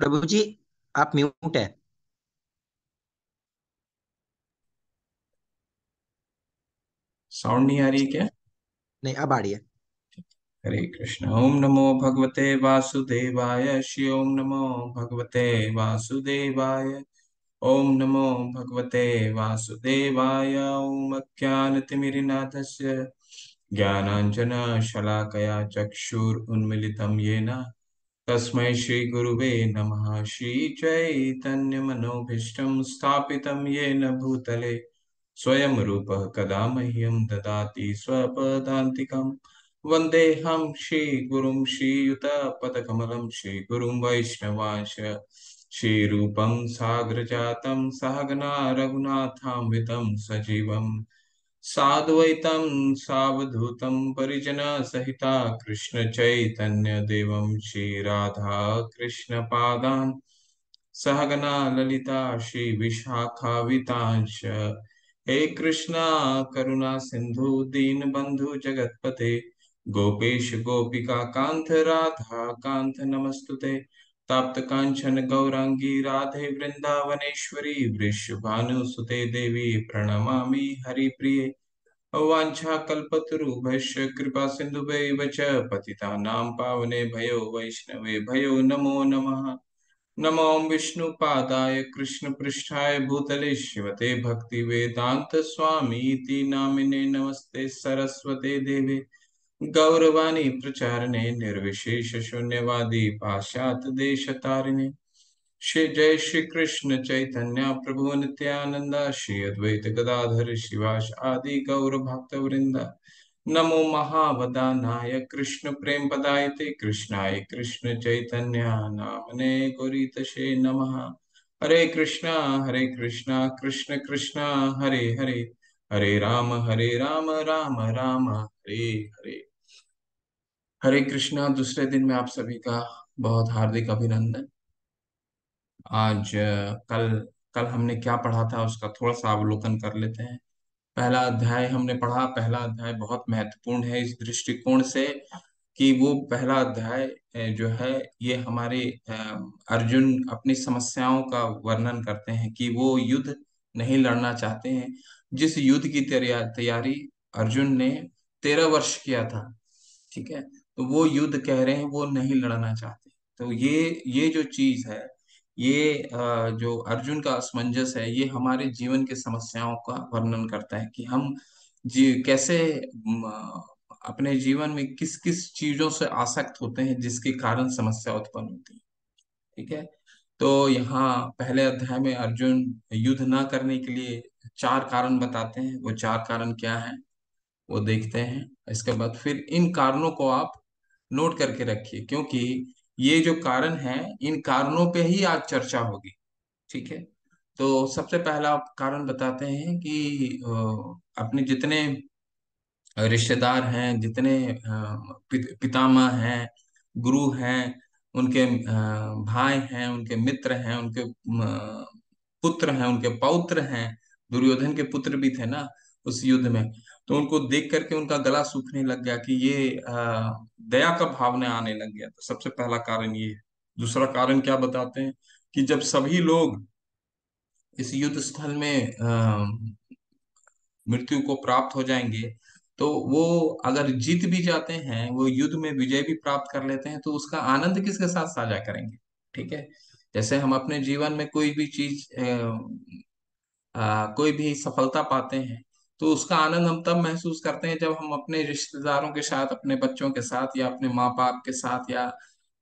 प्रभु जी आप म्यूट है। साउंड नहीं आ रही क्या? नहीं अब आ रही है। हरे कृष्ण ओम नमो भगवते वासुदेवाय श्री ओम नमो भगवते वासुदेवाय ओम नमो भगवते वासुदेवाय ओम अज्ञानतिमिरिनाथस्य ज्ञानाञ्जन शलाकया चक्षुरुन्मिलितं येन तस्मै श्रीगुरुवे नमः। श्रीचैतन्यमनोभीष्टं स्थापितं येन भूतले। स्वयं रूपः कदा मह्यं ददाति स्वपदान्तिकम् वन्देऽहं श्रीगुरुं श्रीयुतपदकमलं श्रीगुरुं वैष्णवांश। श्रीरूपं साग्रजातं सहगना रघुनाथान्वितं सजीवम्। साद्वैतं सावधूतं परिजनसहिता कृष्णचैतन्यदेवं श्रीराधा कृष्णपादान् सहगना ललिता श्री श्रीविशाखावितांश। हे कृष्णा, करुणा सिंधु दीनबन्धु जगत्पते, गोपेश, गोपिका कांत राधा कांत नमस्तुते। ताप्त कांचन गौरांगी राधे वृंदावनेश्वरी वृषभानुसुते देवी, प्रणमामि हरिप्रिये। वाञ्छाकल्पतरुभ्यश्च कृपा सिन्धुभैव च पतितानां पावने भयो वैष्णवे भयो नमो नमः। नमो विष्णुपादाय कृष्णपृष्ठाय भूतले शिवते भक्तिवेदान्त स्वामी नामिने नमस्ते सरस्वते देवे। गौरवाणी प्रचारणे निर्विशेष शून्यवादी पाश्चात देश तारिणे श्री जय श्री कृष्ण चैतन्य प्रभु नित्यानंद, श्री अद्वैत गदाधर, शिवाश आदि गौर भक्त वृंदा नमो महावदानाय कृष्ण प्रेम पदायते, कृष्णाय कृष्ण चैतन्य नामने गौरीतशे नमः। हरे कृष्णा हरे कृष्णा, कृष्ण कृष्णा, हरे हरे। हरे राम हरे राम राम राम, हरे हरे। हरे कृष्णा, दूसरे दिन में आप सभी का बहुत हार्दिक अभिनंदन। आज कल कल हमने क्या पढ़ा था उसका थोड़ा सा अवलोकन कर लेते हैं। पहला अध्याय हमने पढ़ा, पहला अध्याय बहुत महत्वपूर्ण है इस दृष्टिकोण से कि वो पहला अध्याय जो है, ये हमारे अर्जुन अपनी समस्याओं का वर्णन करते हैं कि वो युद्ध नहीं लड़ना चाहते हैं। जिस युद्ध की तैया- तैयारी अर्जुन ने तेरह वर्ष किया था, ठीक है? तो वो युद्ध कह रहे हैं वो नहीं लड़ना चाहते। तो ये ये जो चीज़ है ये जो अर्जुन का असमंजस है, ये हमारे जीवन की समस्याओं का वर्णन करता है कि हम जी, कैसे अपने जीवन में किस किस चीज़ों से आसक्त होते हैं जिसके कारण समस्या उत्पन्न होती है। ठीक है? तो यहाँ पहले अध्याय में अर्जुन युद्ध ना करने के लिए चार कारण बताते हैं। वो चार कारण क्या है, वो देखते हैं। इसके बाद फिर इन कारणों को आप नोट करके रखिए, क्योंकि ये जो कारण है इन कारणों पे ही आज चर्चा होगी। ठीक है? तो सबसे पहला कारण बताते हैं कि अपने जितने रिश्तेदार हैं जितने पित, पितामह हैं गुरु हैं उनके भाई हैं उनके मित्र हैं उनके पुत्र हैं उनके पौत्र हैं दुर्योधन के पुत्र भी थे ना उस युद्ध में। तो उनको देख करके उनका गला सूखने लग गया कि ये दया का भावना आने लग गया। तो सबसे पहला कारण ये है। दूसरा कारण क्या बताते हैं कि जब सभी लोग इस युद्ध स्थल में मृत्यु को प्राप्त हो जाएँगे तो वो अगर जीत भी जाते हैं वो युद्ध में विजय भी प्राप्त कर लेते हैं तो उसका आनंद किसके साथ साझा करेंगे? ठीक है? जैसे हम अपने जीवन में कोई भी चीज़ आ, कोई भी सफलता पाते हैं तो उसका आनंद हम तब महसूस करते हैं जब हम अपने रिश्तेदारों के साथ अपने बच्चों के साथ या अपने माँ बाप के साथ या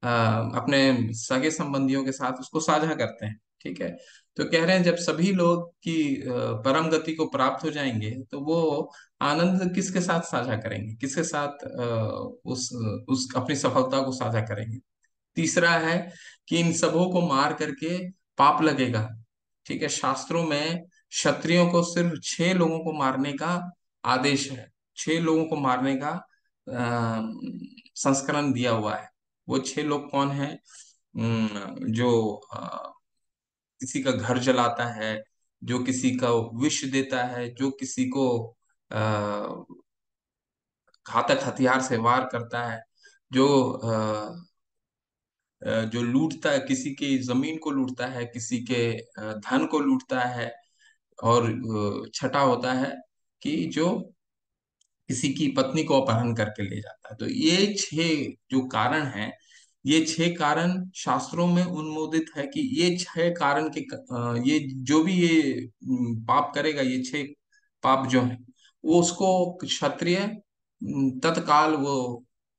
आ, अपने सगे संबंधियों के साथ उसको साझा करते हैं ठीक है? तो कह रहे हैं जब सभी लोग की परम गति को प्राप्त हो जाएँगे तो वो आनंद किसके साथ साझा करेंगे? किसके साथ उस उस अपनी सफलता को साझा करेंगे? तीसरा है कि इन सबों को मार करके पाप लगेगा ठीक है? शास्त्रों में क्षत्रियों को सिर्फ़ छह लोगों को मारने का आदेश है। छह लोगों को मारने का संस्करण दिया हुआ है। वो छह लोग कौन है? जो किसी का घर जलाता है, जो किसी का विष देता है, जो किसी को घातक हथियार से वार करता है, जो जो लूटता है किसी की ज़मीन को लूटता है, किसी के धन को लूटता है और छठा होता है कि जो किसी की पत्नी को अपहरण करके ले जाता है। तो ये छह जो कारण है, ये छह कारण शास्त्रों में उन्मोदित है कि ये छह कारण के ये जो भी ये पाप करेगा, ये छह पाप जो है, वो उसको क्षत्रिय तत्काल वो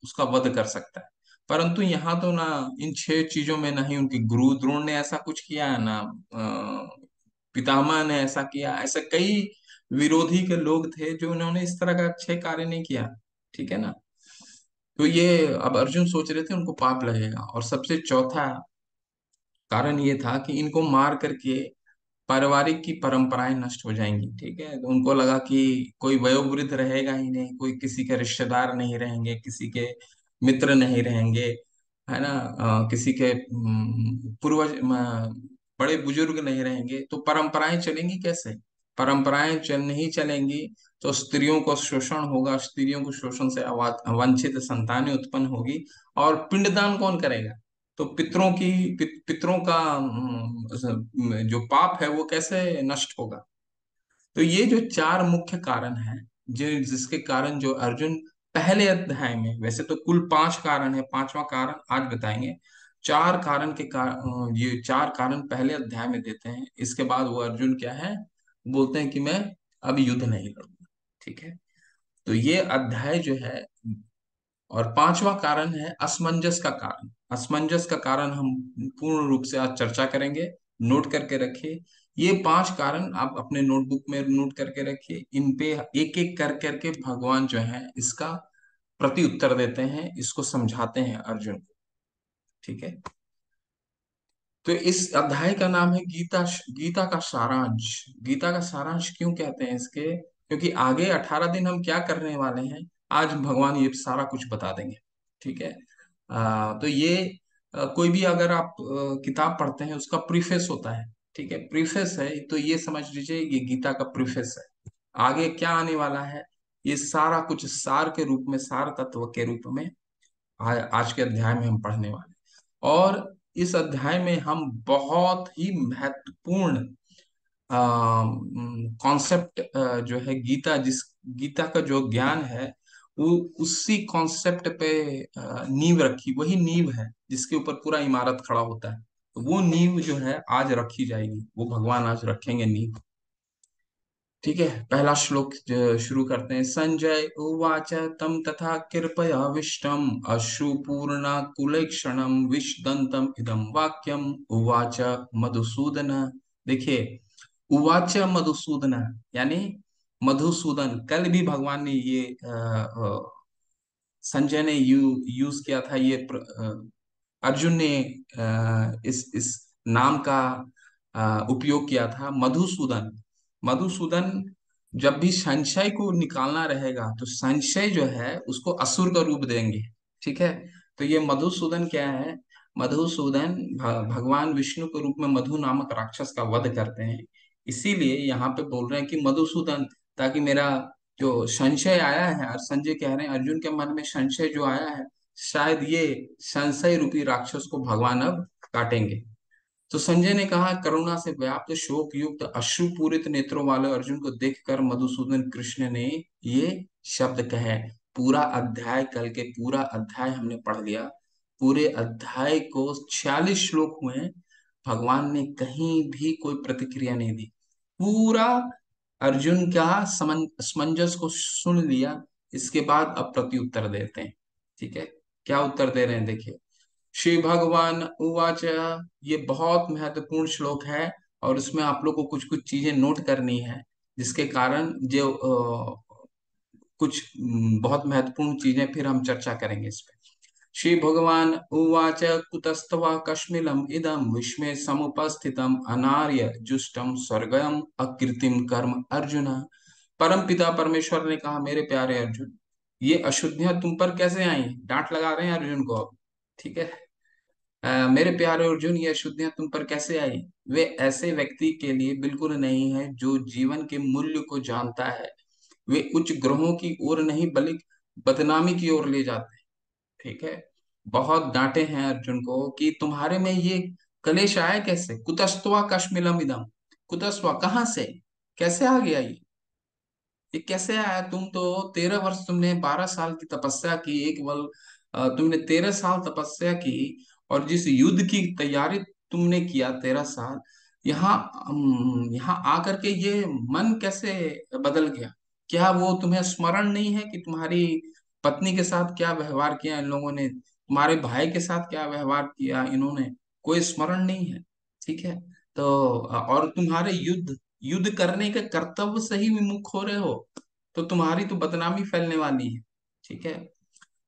उसका वध कर सकता है। परंतु यहाँ तो ना इन छह चीज़ों में ना ही उनके गुरु द्रोण ने ऐसा कुछ किया है ना पितामह ने ऐसा किया। ऐसे कई विरोधी के लोग थे जो उन्होंने इस तरह का अच्छे कार्य नहीं किया ठीक है ना? तो ये अब अर्जुन सोच रहे थे उनको पाप लगेगा और सबसे चौथा कारण ये था कि इनको मार करके पारिवारिक की परंपराएँ नष्ट हो जाएँगी ठीक है? तो उनको लगा कि कोई वयोवृद्ध रहेगा ही नहीं कोई किसी के रिश्तेदार नहीं रहेंगे किसी के मित्र नहीं रहेंगे है ना? आ, किसी के पूर्वज बड़े बुज़ुर्ग नहीं रहेंगे तो परंपराएँ चलेंगी कैसे? परंपराएँ चल, नहीं चलेंगी तो स्त्रियों को शोषण होगा, स्त्रियों को शोषण से वंचित संतानें उत्पन्न होगी, और पिंडदान कौन करेगा? तो पितरों की पितरों का जो पाप है, वो कैसे नष्ट होगा? तो ये जो चार मुख्य कारण है जो जिसके कारण जो अर्जुन पहले अध्याय में, वैसे तो कुल पाँच कारण है, पांचवा कारण आज बताएँगे चार कारण के कारण ये चार कारण पहले अध्याय में देते हैं। इसके बाद वो अर्जुन क्या है? बोलते हैं कि मैं अब युद्ध नहीं लड़ूँगा। ठीक है? तो ये अध्याय जो है, और पांचवा कारण है असमंजस का कारण। असमंजस का कारण हम पूर्ण रूप से आज चर्चा करेंगे। नोट करके रखिए। ये पाँच कारण आप अपने नोटबुक में नोट करके रखिए। इन पे एक एक कर, करके भगवान जो है इसका प्रति उत्तर देते हैं, इसको समझाते हैं अर्जुन को। ठीक है? तो इस अध्याय का नाम है गीता गीता का सारांश। गीता का सारांश क्यों कहते हैं इसके? क्योंकि आगे अठारह दिन हम क्या करने वाले हैं आज भगवान ये सारा कुछ बता देंगे। ठीक है? आ, तो ये आ, कोई भी अगर आप आ, किताब पढ़ते हैं उसका प्रीफेस होता है। ठीक है? प्रीफेस है तो ये समझ लीजिए ये गीता का प्रीफेस है। आगे क्या आने वाला है? ये सारा कुछ सार के रूप में सार तत्व के रूप में आ, आज के अध्याय में हम पढ़ने वाले और इस अध्याय में हम बहुत ही महत्वपूर्ण कॉन्सेप्ट जो है गीता, जिस गीता का जो ज्ञान है, वो उसी कॉन्सेप्ट पे नींव रखी, वही नींव है जिसके ऊपर पूरा इमारत खड़ा होता है। तो वो नींव जो है आज रखी जाएगी, वो भगवान आज रखेंगे नींव। ठीक है पहला श्लोक शुरू करते हैं। संजय उवाच तम तथा कृपया विष्टम अश्रुपूर्ण कुलेक्षणम विषदंतम इदम वाक्यम। उवाच मधुसूदन। देखिए उवाच मधुसूदन यानी मधुसूदन कल भी भगवान ने ये संजय ने यू यूज़ किया था ये प्र, अर्जुन ने आ, इस इस नाम का उपयोग किया था मधुसूदन। मधुसूदन जब भी संशय को निकालना रहेगा तो संशय जो है, उसको असुर का रूप देंगे। ठीक है? तो ये मधुसूदन क्या है? मधुसूदन भगवान विष्णु के रूप में मधु नामक राक्षस का वध करते हैं। इसीलिए यहाँ पे बोल रहे हैं कि मधुसूदन, ताकि मेरा जो संशय आया है, और संजय कह रहे हैं, अर्जुन के मन में संशय जो आया है, शायद ये संशय रूपी राक्षस को भगवान अब काटेंगे। तो संजय ने कहा, करुणा से व्याप्त शोक युक्त अश्रुपूरित नेत्रों वाले अर्जुन को देखकर मधुसूदन कृष्ण ने ये शब्द कहे, पूरा अध्याय कल के पूरा अध्याय हमने पढ़ लिया। पूरे अध्याय को छियालीस श्लोक हुए भगवान ने कहीं भी कोई प्रतिक्रिया नहीं दी। पूरा अर्जुन का समंजस को सुन लिया। इसके बाद अब प्रत्युत्तर देते हैं। ठीक है? क्या उत्तर दे रहे हैं? देखिए श्री भगवान उवाच। ये बहुत महत्वपूर्ण श्लोक है और उसमें आप लोग को कुछ कुछ चीज़ें नोट करनी है, जिसके कारण जो कुछ बहुत महत्वपूर्ण चीज़ें फिर हम चर्चा करेंगे इस पे। श्री भगवान उवाच, कुतस्तवा कश्मीलम इदम विस्मे समुपस्थितम अनार्य जुष्टम स्वर्गम अकृतिम कर्म अर्जुन। परम पिता परमेश्वर ने कहा, मेरे प्यारे अर्जुन, ये अशुद्धियाँ तुम पर कैसे आई? डांट लगा रहे हैं अर्जुन को अब। ठीक है? आ, मेरे प्यारे अर्जुन ये अशुद्धियाँ तुम पर कैसे आई? वे ऐसे व्यक्ति के लिए बिल्कुल नहीं है जो जीवन के मूल्य को जानता है। वे उच्च ग्रहों की ओर नहीं बल्कि बदनामी की ओर ले जाते हैं। ठीक है? बहुत डांटे हैं अर्जुन को कि तुम्हारे में ये कलेश आया कैसे? कुतस्त्वा कश्मिलम इदम कुतस्त्वा कहाँ से? कैसे आ गया ये? ये कैसे आया? तुम तो तेरह वर्ष तुमने बारह साल की तपस्या की एक बल तुमने तेरह साल तपस्या की और जिस युद्ध की तैयारी तुमने किया तेरह साल, यहाँ यहाँ आकर के ये मन कैसे बदल गया? क्या वो तुम्हें स्मरण नहीं है कि तुम्हारी पत्नी के साथ क्या व्यवहार किया इन लोगों ने? तुम्हारे भाई के साथ क्या व्यवहार किया इन्होंने? कोई स्मरण नहीं है, ठीक है? तो और तुम्हारे युद्ध युद्ध करने के कर्तव्य से ही विमुख हो रहे हो तो तुम्हारी तो बदनामी फैलने वाली है, ठीक है?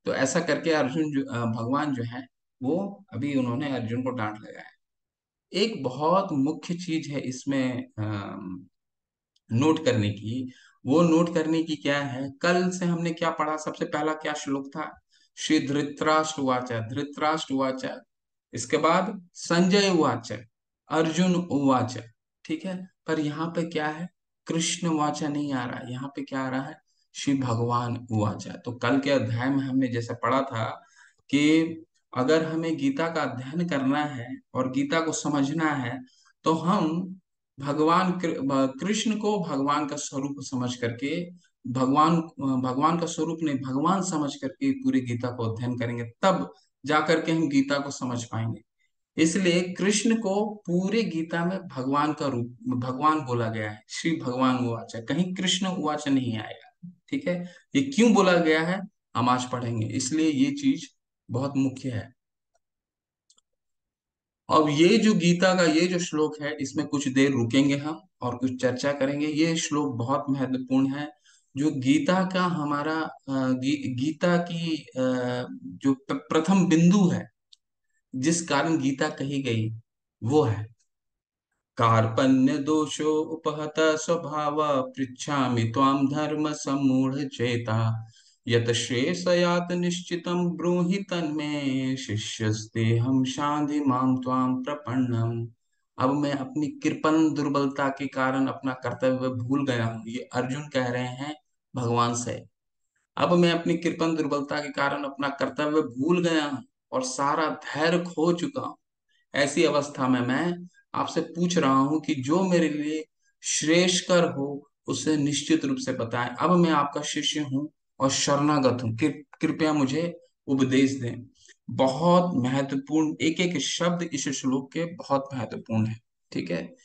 तो ऐसा करके अर्जुन जो भगवान जो है, वो अभी उन्होंने अर्जुन को डांट लगाया एक बहुत मुख्य चीज़ है इसमें नोट करने की। वो नोट करने की क्या है, कल से हमने क्या पढ़ा? सबसे पहला क्या श्लोक था? श्री धृतराष्ट्र उवाच धृतराष्ट्र उवाच इसके बाद संजय उवाच अर्जुन उवाच ठीक है? पर यहाँ पे क्या है? कृष्ण वाचा नहीं आ रहा। यहाँ पे क्या आ रहा है? श्री भगवान उवाच तो कल के अध्याय में हमने जैसा पढ़ा था कि अगर हमें गीता का अध्ययन करना है और गीता को समझना है तो हम भगवान कृष्ण को भगवान का स्वरूप समझ करके, भगवान भगवान का स्वरूप नहीं, भगवान समझ करके पूरी गीता को अध्ययन करेंगे। तब जाकर के हम गीता को समझ पाएँगे। इसलिए कृष्ण को पूरे गीता में भगवान का रूप, भगवान बोला गया है, श्री भगवान उवाच कहीं कृष्ण उवाच नहीं आएगा। ठीक है? ये क्यों बोला गया है? हम आज पढ़ेंगे। इसलिए ये चीज़ बहुत मुख्य है। अब ये जो गीता का ये जो श्लोक है इसमें कुछ देर रुकेंगे हम और कुछ चर्चा करेंगे। ये श्लोक बहुत महत्वपूर्ण है। जो गीता का हमारा गी, गीता की जो प्रथम बिंदु है जिस कारण गीता कही गई वो है। कार्पण्य दोषो उपहत स्वभाव, पृच्छामि त्वां धर्म सम्मूढ़ चेता। यत श्रेयसयात निश्चितं ब्रूहि तन्मे, शिष्यस्तेहं शाधि माँ त्वां प्रपन्नम। अब मैं अपनी कृपण दुर्बलता के कारण अपना कर्तव्य भूल गया हूँ, ये अर्जुन कह रहे हैं, भगवान से। अब मैं अपनी कृपण दुर्बलता के कारण अपना कर्तव्य भूल गया हूँ और सारा धैर्य खो चुका हूँ। ऐसी अवस्था में मैं आपसे पूछ रहा हूँ कि जो मेरे लिए श्रेष्ठकर हो, उसे निश्चित रूप से बताएँ। अब मैं आपका शिष्य हूँ और शरणागत हूँ। कृपया मुझे उपदेश दें। बहुत महत्वपूर्ण एक एक शब्द इस श्लोक के बहुत महत्वपूर्ण है। ठीक है?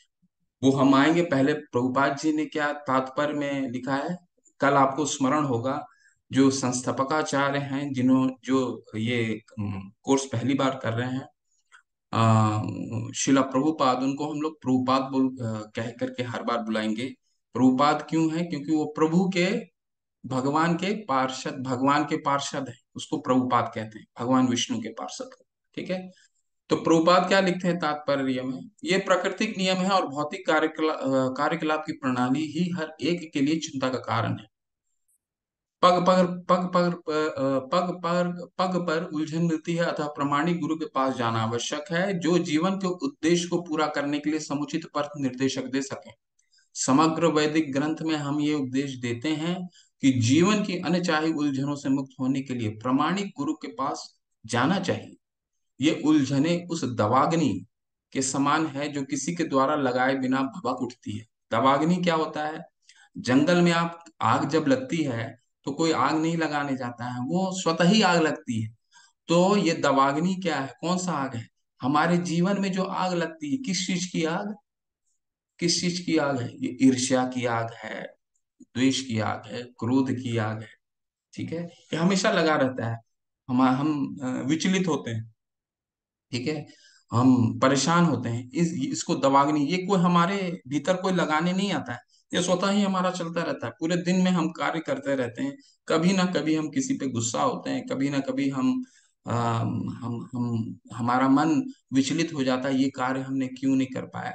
वो हम आएँगे पहले। प्रभुपाद जी ने क्या तात्पर्य में लिखा है? कल आपको स्मरण होगा, जो संस्थापकाचार्य हैं, जिन्हों, जो ये कोर्स पहली बार कर रहे हैं शिला प्रभुपाद, उनको हम लोग प्रभुपाद बोल कह करके हर बार बुलाएँगे। प्रभुपाद क्यों है? क्योंकि वो प्रभु के, भगवान के पार्षद, भगवान के पार्षद है। उसको प्रभुपाद कहते हैं। भगवान विष्णु के पार्षद ठीक है? तो प्रभुपाद क्या लिखते हैं तात्पर्य में? ये प्राकृतिक नियम है और भौतिक कार्यकला कार्यकलाप की प्रणाली ही हर एक के लिए चिंता का कारण है। पग पर पग पर पग पर पग पर उलझन मिलती है अतः प्रमाणिक गुरु के पास जाना आवश्यक है, जो जीवन के उद्देश्य को पूरा करने के लिए समुचित पथ निर्देशक दे सके। समग्र वैदिक ग्रंथ में हम ये उपदेश देते हैं कि जीवन की अनचाही उलझनों से मुक्त होने के लिए प्रमाणिक गुरु के पास जाना चाहिए। ये उलझने उस दवाग्नि के समान है जो किसी के द्वारा लगाए बिना भबक उठती है। दवाग्नि क्या होता है? जंगल में आप आग जब लगती है तो कोई आग नहीं लगाने जाता है, वो स्वतः ही आग लगती है। तो ये दवाग्नि क्या है? कौन सा आग है? हमारे जीवन में जो आग लगती है, किस चीज़ की आग? किस चीज़ की आग है? ये ईर्ष्या की आग है, द्वेष की आग है, क्रोध की आग है, ठीक है? ये हमेशा लगा रहता है। हम हम विचलित होते हैं, ठीक है? हम परेशान होते हैं। इस, इसको दबावनी ये कोई हमारे भीतर कोई लगाने नहीं आता है। ये स्वतः ही हमारा चलता रहता है। पूरे दिन में हम कार्य करते रहते हैं। कभी ना कभी हम किसी पे गुस्सा होते हैं कभी ना कभी हम आ, हम हम हमारा मन विचलित हो जाता है ये कार्य हमने क्यों नहीं कर पाया?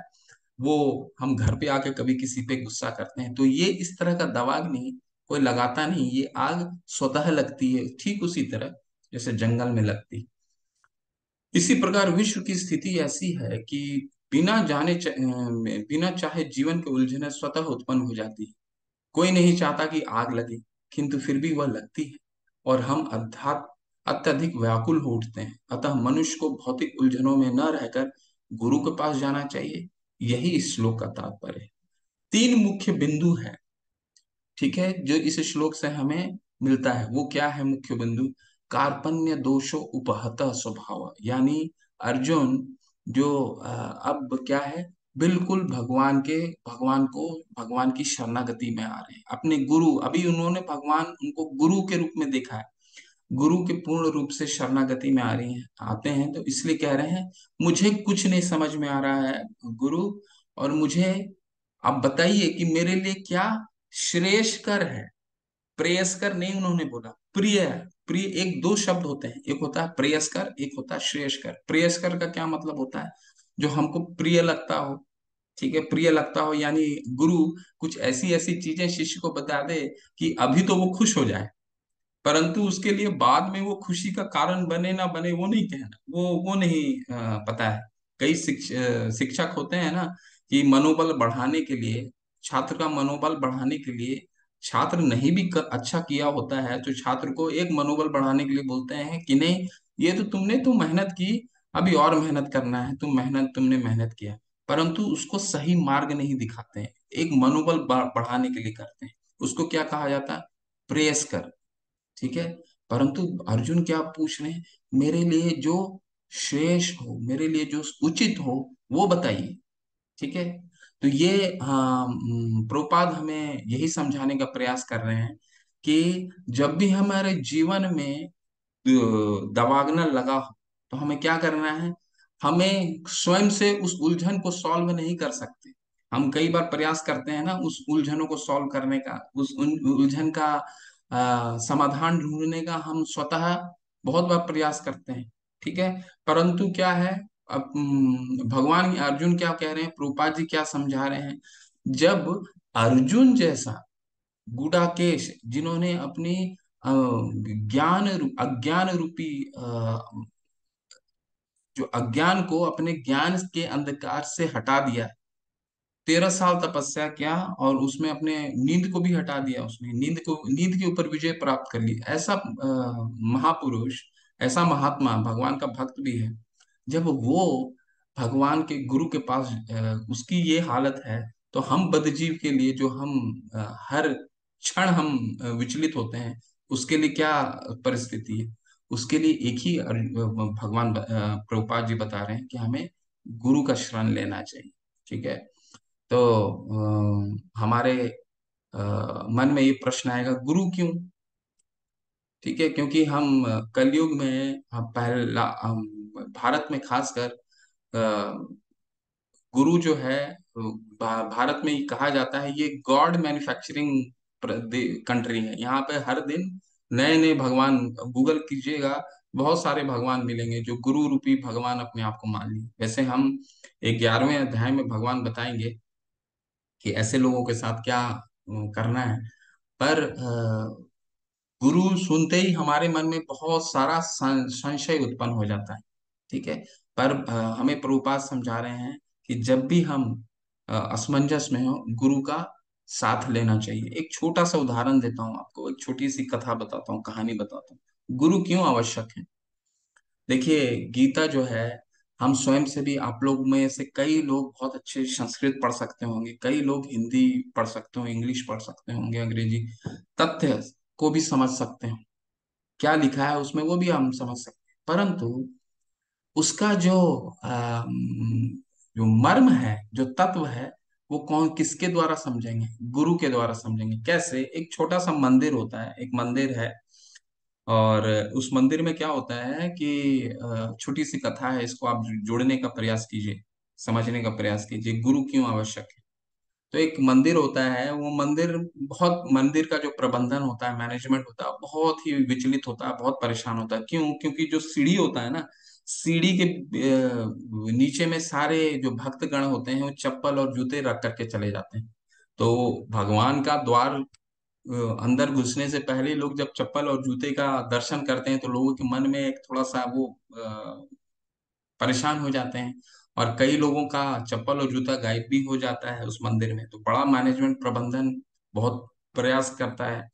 वो हम घर पे आके कभी किसी पे गुस्सा करते हैं। तो ये इस तरह का दबाव नहीं कोई लगाता नहीं ये आग स्वतः लगती है ठीक उसी तरह जैसे जंगल में लगती। इसी प्रकार विश्व की स्थिति ऐसी है कि बिना जाने च, बिना चाहे जीवन के उलझने स्वतः उत्पन्न हो जाती है। कोई नहीं चाहता कि आग लगे किंतु फिर भी वह लगती है और हम अत्यधिक व्याकुल हो उठते हैं। अतः मनुष्य को भौतिक उलझनों में न रहकर गुरु के पास जाना चाहिए। यही इस श्लोक का तात्पर्य है। तीन मुख्य बिंदु है ठीक है जो इस श्लोक से हमें मिलता है। वो क्या है मुख्य बिंदु? कार्पण्य दोषो उपहत स्वभाव। यानी अर्जुन जो अब क्या है? बिल्कुल भगवान के, भगवान को, भगवान की शरणागति में आ रहे हैं। अपने गुरु, अभी उन्होंने भगवान उनको गुरु के रूप में देखा है। गुरु के पूर्ण रूप से शरणागति में आ रही है, आते हैं तो इसलिए कह रहे हैं, मुझे कुछ नहीं समझ में आ रहा है गुरु, और मुझे, आप बताइए कि मेरे लिए क्या श्रेयस्कर है? प्रेयस्कर नहीं उन्होंने बोला, प्रिय प्रिय एक दो शब्द होते हैं। एक होता है प्रेयस्कर एक होता है श्रेयस्कर। प्रेयस्कर का क्या मतलब होता है? जो हमको प्रिय लगता हो ठीक है? प्रिय लगता हो यानी गुरु कुछ ऐसी ऐसी चीज़ें शिष्य को बता दे कि अभी तो वो खुश हो जाए। परंतु उसके लिए बाद में वो खुशी का कारण बने ना बने वो नहीं कहना वो वो नहीं पता है। कई शिक्ष, शिक्षक होते हैं ना कि मनोबल बढ़ाने के लिए छात्र का मनोबल बढ़ाने के लिए छात्र नहीं भी क- अच्छा किया होता है तो छात्र को एक मनोबल बढ़ाने के लिए बोलते हैं कि नहीं, ये तो तुमने तो मेहनत की, अभी और मेहनत करना है, तुम मेहनत, तुमने मेहनत किया। परंतु उसको सही मार्ग नहीं दिखाते हैं, एक मनोबल बढ़ाने के लिए करते हैं। उसको क्या कहा जाता है? प्रेयस कर, ठीक है? परंतु अर्जुन क्या पूछ रहे हैं? मेरे लिए जो श्रेष्ठ हो, मेरे लिए जो उचित हो, वो बताइए, ठीक है? तो ये हाँ प्रोपाद हमें यही समझाने का प्रयास कर रहे हैं कि जब भी हमारे जीवन में दवागना लगा हो तो हमें क्या करना है? हमें स्वयं से उस उलझन को सॉल्व नहीं कर सकते। हम कई बार प्रयास करते हैं ना उस उलझनों को सॉल्व करने का उस उलझन का अ, समाधान ढूँढने का हम स्वतः बहुत बार प्रयास करते हैं ठीक है? परंतु क्या है? अब हम्म, भगवान अर्जुन क्या कह रहे हैं? प्रभुपाद जी क्या समझा रहे हैं? जब अर्जुन जैसा गुडाकेश जिन्होंने अपनी ज्ञान अज्ञान रूपी जो अज्ञान को अपने ज्ञान के अंधकार से हटा दिया। तेरह साल तपस्या किया और उसमें अपने नींद को भी हटा दिया उसने। नींद को नींद के ऊपर विजय प्राप्त कर ली। ऐसा महापुरुष ऐसा महात्मा भगवान का भक्त भी है। जब वो भगवान के गुरु के पास उसकी ये हालत है तो हम बदजीव के लिए जो हम हर क्षण हम विचलित होते हैं, उसके लिए क्या परिस्थिति है? उसके लिए एक ही भगवान प्रभुपाद जी बता रहे हैं कि हमें गुरु का शरण लेना चाहिए, ठीक है? तो हमारे मन में ये प्रश्न आएगा, गुरु क्यों? ठीक है, क्योंकि हम कलयुग में, हम पहला भारत में खासकर गुरु जो है भारत में कहा जाता है, ये गॉड मैन्युफैक्चरिंग कंट्री है। यहाँ पे हर दिन नए नए भगवान गूगल कीजिएगा, बहुत सारे भगवान मिलेंगे जो गुरु रूपी भगवान अपने आप को मान लिए वैसे हम एक ग्यारहवें अध्याय में भगवान बताएँगे कि ऐसे लोगों के साथ क्या करना है। पर गुरु सुनते ही हमारे मन में बहुत सारा संशय उत्पन्न हो जाता है। ठीक है? पर हमें प्रभुपाद समझा रहे हैं कि जब भी हम असमंजस में हो, गुरु का साथ लेना चाहिए। एक छोटा सा उदाहरण देता हूँ आपको, एक छोटी सी कथा बताता हूँ, कहानी बताता हूँ। गुरु क्यों आवश्यक है? देखिए, गीता जो है, हम स्वयं से भी, आप लोग में से कई लोग बहुत अच्छे संस्कृत पढ़ सकते होंगे, कई लोग हिंदी पढ़ सकते हो, इंग्लिश पढ़ सकते होंगे, अंग्रेज़ी तथ्य को भी समझ सकते हो। क्या लिखा है उसमें, वो भी हम समझ सकते हैं। परंतु उसका जो अम, जो मर्म है जो तत्व है वो कौन किसके द्वारा समझेंगे? गुरु के द्वारा समझेंगे। कैसे? एक छोटा सा मंदिर होता है एक मंदिर है। और उस मंदिर में क्या होता है कि छोटी सी कथा है इसको आप जोड़ने का प्रयास कीजिए समझने का प्रयास कीजिए गुरु क्यों आवश्यक है? तो एक मंदिर होता है वो मंदिर बहुत मंदिर का जो प्रबंधन होता है मैनेजमेंट होता है बहुत ही विचलित होता है बहुत परेशान होता है। क्यों? क्योंकि जो सीढ़ी होता है ना सीढ़ी के नीचे में सारे जो भक्तगण होते हैं, वो चप्पल और जूते रख करके चले जाते हैं। तो भगवान का द्वार अंदर घुसने से पहले लोग जब चप्पल और जूते का दर्शन करते हैं तो लोगों के मन में एक थोड़ा सा वो परेशान हो जाते हैं। और कई लोगों का चप्पल और जूता गायब भी हो जाता है उस मंदिर में। तो बड़ा मैनेजमेंट प्रबंधन बहुत प्रयास करता है।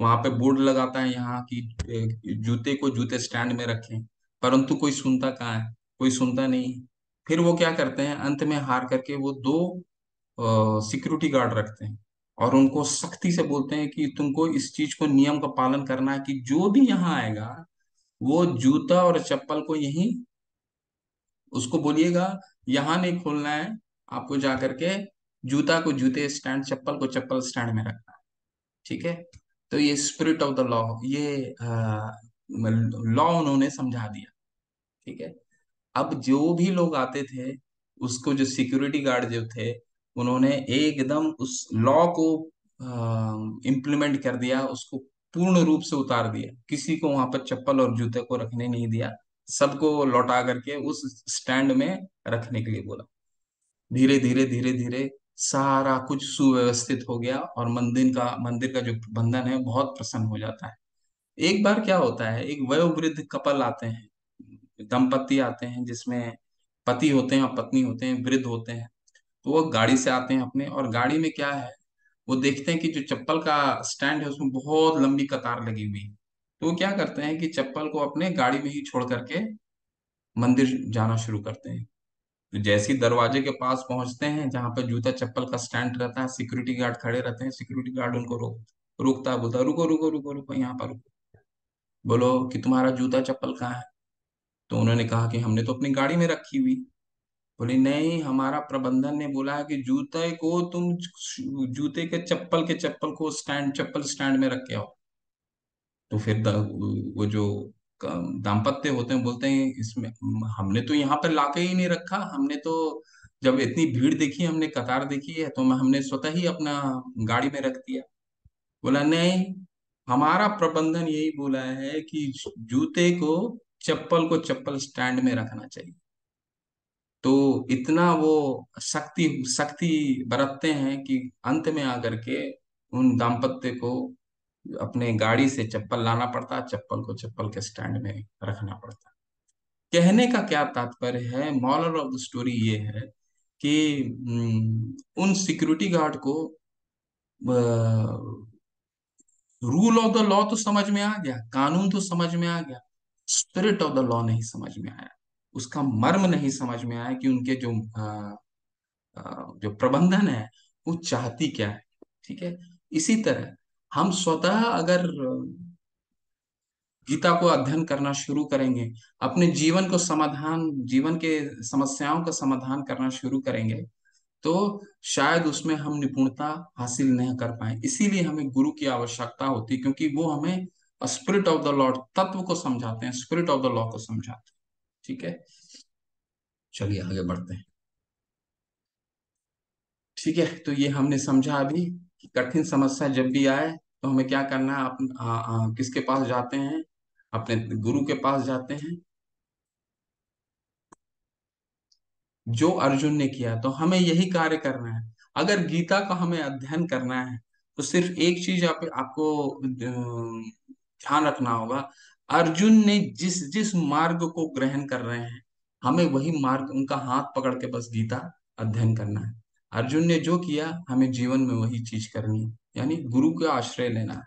वहाँ पे बोर्ड लगाता है यहाँ की जूते को जूते स्टैंड में रखें। परंतु कोई सुनता कहाँ है? कोई सुनता नहीं फिर वो क्या करते हैं? अंत में हार करके वो दो सिक्योरिटी गार्ड रखते हैं और उनको सख्ती से बोलते हैं कि तुमको इस चीज़ को, नियम का पालन करना है कि जो भी यहाँ आएगा, वो जूता और चप्पल को यही उसको बोलिएगा, यहाँ नहीं खोलना है, आपको जा करके जूता को जूते स्टैंड चप्पल को चप्पल स्टैंड में रखना है। ठीक है? तो ये स्पिरिट ऑफ़ द लॉ ये लॉ उन्होंने समझा दिया, ठीक है? अब जो भी लोग आते थे, उसको जो सिक्योरिटी गार्ड जो थे, उन्होंने एकदम उस लॉ को इम्प्लीमेंट कर दिया, उसको पूर्ण रूप से उतार दिया। किसी को वहाँ पर चप्पल और जूते को रखने नहीं दिया। सबको लौटा करके उस स्टैंड में रखने के लिए बोला। धीरे धीरे धीरे धीरे सारा कुछ सुव्यवस्थित हो गया और मंदिर का मंदिर का जो प्रबंधन है, बहुत प्रसन्न हो जाता है। एक बार क्या होता है, एक वयोवृद्ध कपल आते हैं दंपति आते हैं, जिसमें पति होते हैं और पत्नी होते हैं, वृद्ध होते हैं तो वो गाड़ी से आते हैं अपने और गाड़ी में क्या है, वो देखते हैं कि जो चप्पल का स्टैंड है उसमें बहुत लंबी कतार लगी हुई है। तो वो क्या करते हैं कि चप्पल को अपने गाड़ी में ही छोड़ करके मंदिर जाना शुरू करते हैं। तो जैसे ही दरवाजे के पास पहुँचते हैं, जहाँ पर जूता चप्पल का स्टैंड रहता है, सिक्योरिटी गार्ड खड़े रहते हैं, सिक्योरिटी गार्ड उनको रोक, रोकता बोलता रुको रुको रुको रुको, यहाँ पर रुको। बोलो कि तुम्हारा जूता चप्पल कहाँ है? तो उन्होंने कहा कि हमने तो अपनी गाड़ी में रखी हुई। बोली, नहीं, हमारा प्रबंधन ने बोला है कि जूते को तुम जूते के चप्पल के चप्पल को स्टैंड, चप्पल स्टैंड में रख के आओ। तो फिर वो जो दाम्पत्य होते हैं, बोलते हैं, इसमें, हमने तो यहाँ पर लाके ही नहीं रखा। हमने तो जब इतनी भीड़ देखी, हमने कतार देखी है तो हमने स्वतः ही अपना गाड़ी में रख दिया। बोला, नहीं हमारा प्रबंधन यही बोला है कि जूते को चप्पल को चप्पल स्टैंड में रखना चाहिए। तो इतना वो शक्ति शक्ति बरतते हैं कि अंत में आकर के उन दाम्पत्य को अपने गाड़ी से चप्पल लाना पड़ता, चप्पल को चप्पल के स्टैंड में रखना पड़ता। कहने का क्या तात्पर्य है? मॉरल ऑफ़ द स्टोरी ये है कि उन सिक्योरिटी गार्ड को रूल ऑफ़ द लॉ तो समझ में आ गया कानून तो समझ में आ गया स्पिरिट ऑफ़ द लॉ नहीं समझ में आया। उसका मर्म नहीं समझ में आया कि उनके जो आ, जो प्रबंधन है वो चाहती क्या है ठीक है? इसी तरह हम स्वतः अगर गीता को अध्ययन करना शुरू करेंगे अपने जीवन को समाधान जीवन के समस्याओं का समाधान करना शुरू करेंगे तो शायद उसमें हम निपुणता हासिल नहीं कर पाए। इसीलिए हमें गुरु की आवश्यकता होती है, क्योंकि वो हमें स्पिरिट ऑफ़ द लॉर्ड तत्व को समझाते हैं स्पिरिट ऑफ़ द लॉ को समझाते हैं। ठीक है? चलिए आगे बढ़ते हैं। ठीक है तो ये हमने समझा अभी कि कठिन समस्या जब भी आए तो हमें क्या करना है? आप किसके पास जाते हैं? अपने गुरु के पास जाते हैं। जो अर्जुन ने किया तो हमें यही कार्य करना है। अगर गीता का हमें अध्ययन करना है तो सिर्फ़ एक चीज़ आप, आपको ध्यान रखना होगा। अर्जुन ने जिस जिस मार्ग को ग्रहण कर रहे हैं हमें वही मार्ग उनका हाथ पकड़ के बस गीता अध्ययन करना है। अर्जुन ने जो किया हमें जीवन में वही चीज़ करनी है यानी गुरु का आश्रय लेना है।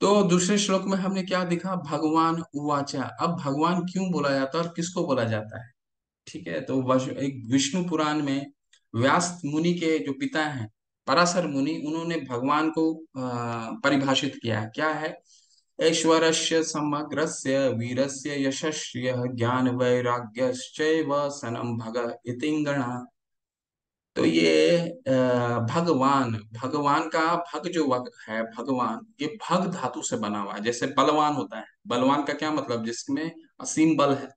तो दूसरे श्लोक में हमने क्या देखा? भगवान उवाचा। अब भगवान क्यों बोला जाता है और किसको बोला जाता है? ठीक है? तो एक विष्णु पुराण में व्यास मुनि के जो पिता हैं, पराशर मुनि, उन्होंने भगवान को परिभाषित किया क्या है? ऐश्वर्य समग्रस्य वीरस्य यशस्य ज्ञान वैराग्य सनम भग इतिंगणा तो ये भगवान भगवान का भग जो है, भगवान, ये भग धातु से बना हुआ है। जैसे बलवान होता है। बलवान का क्या मतलब? जिसमें असीम बल है।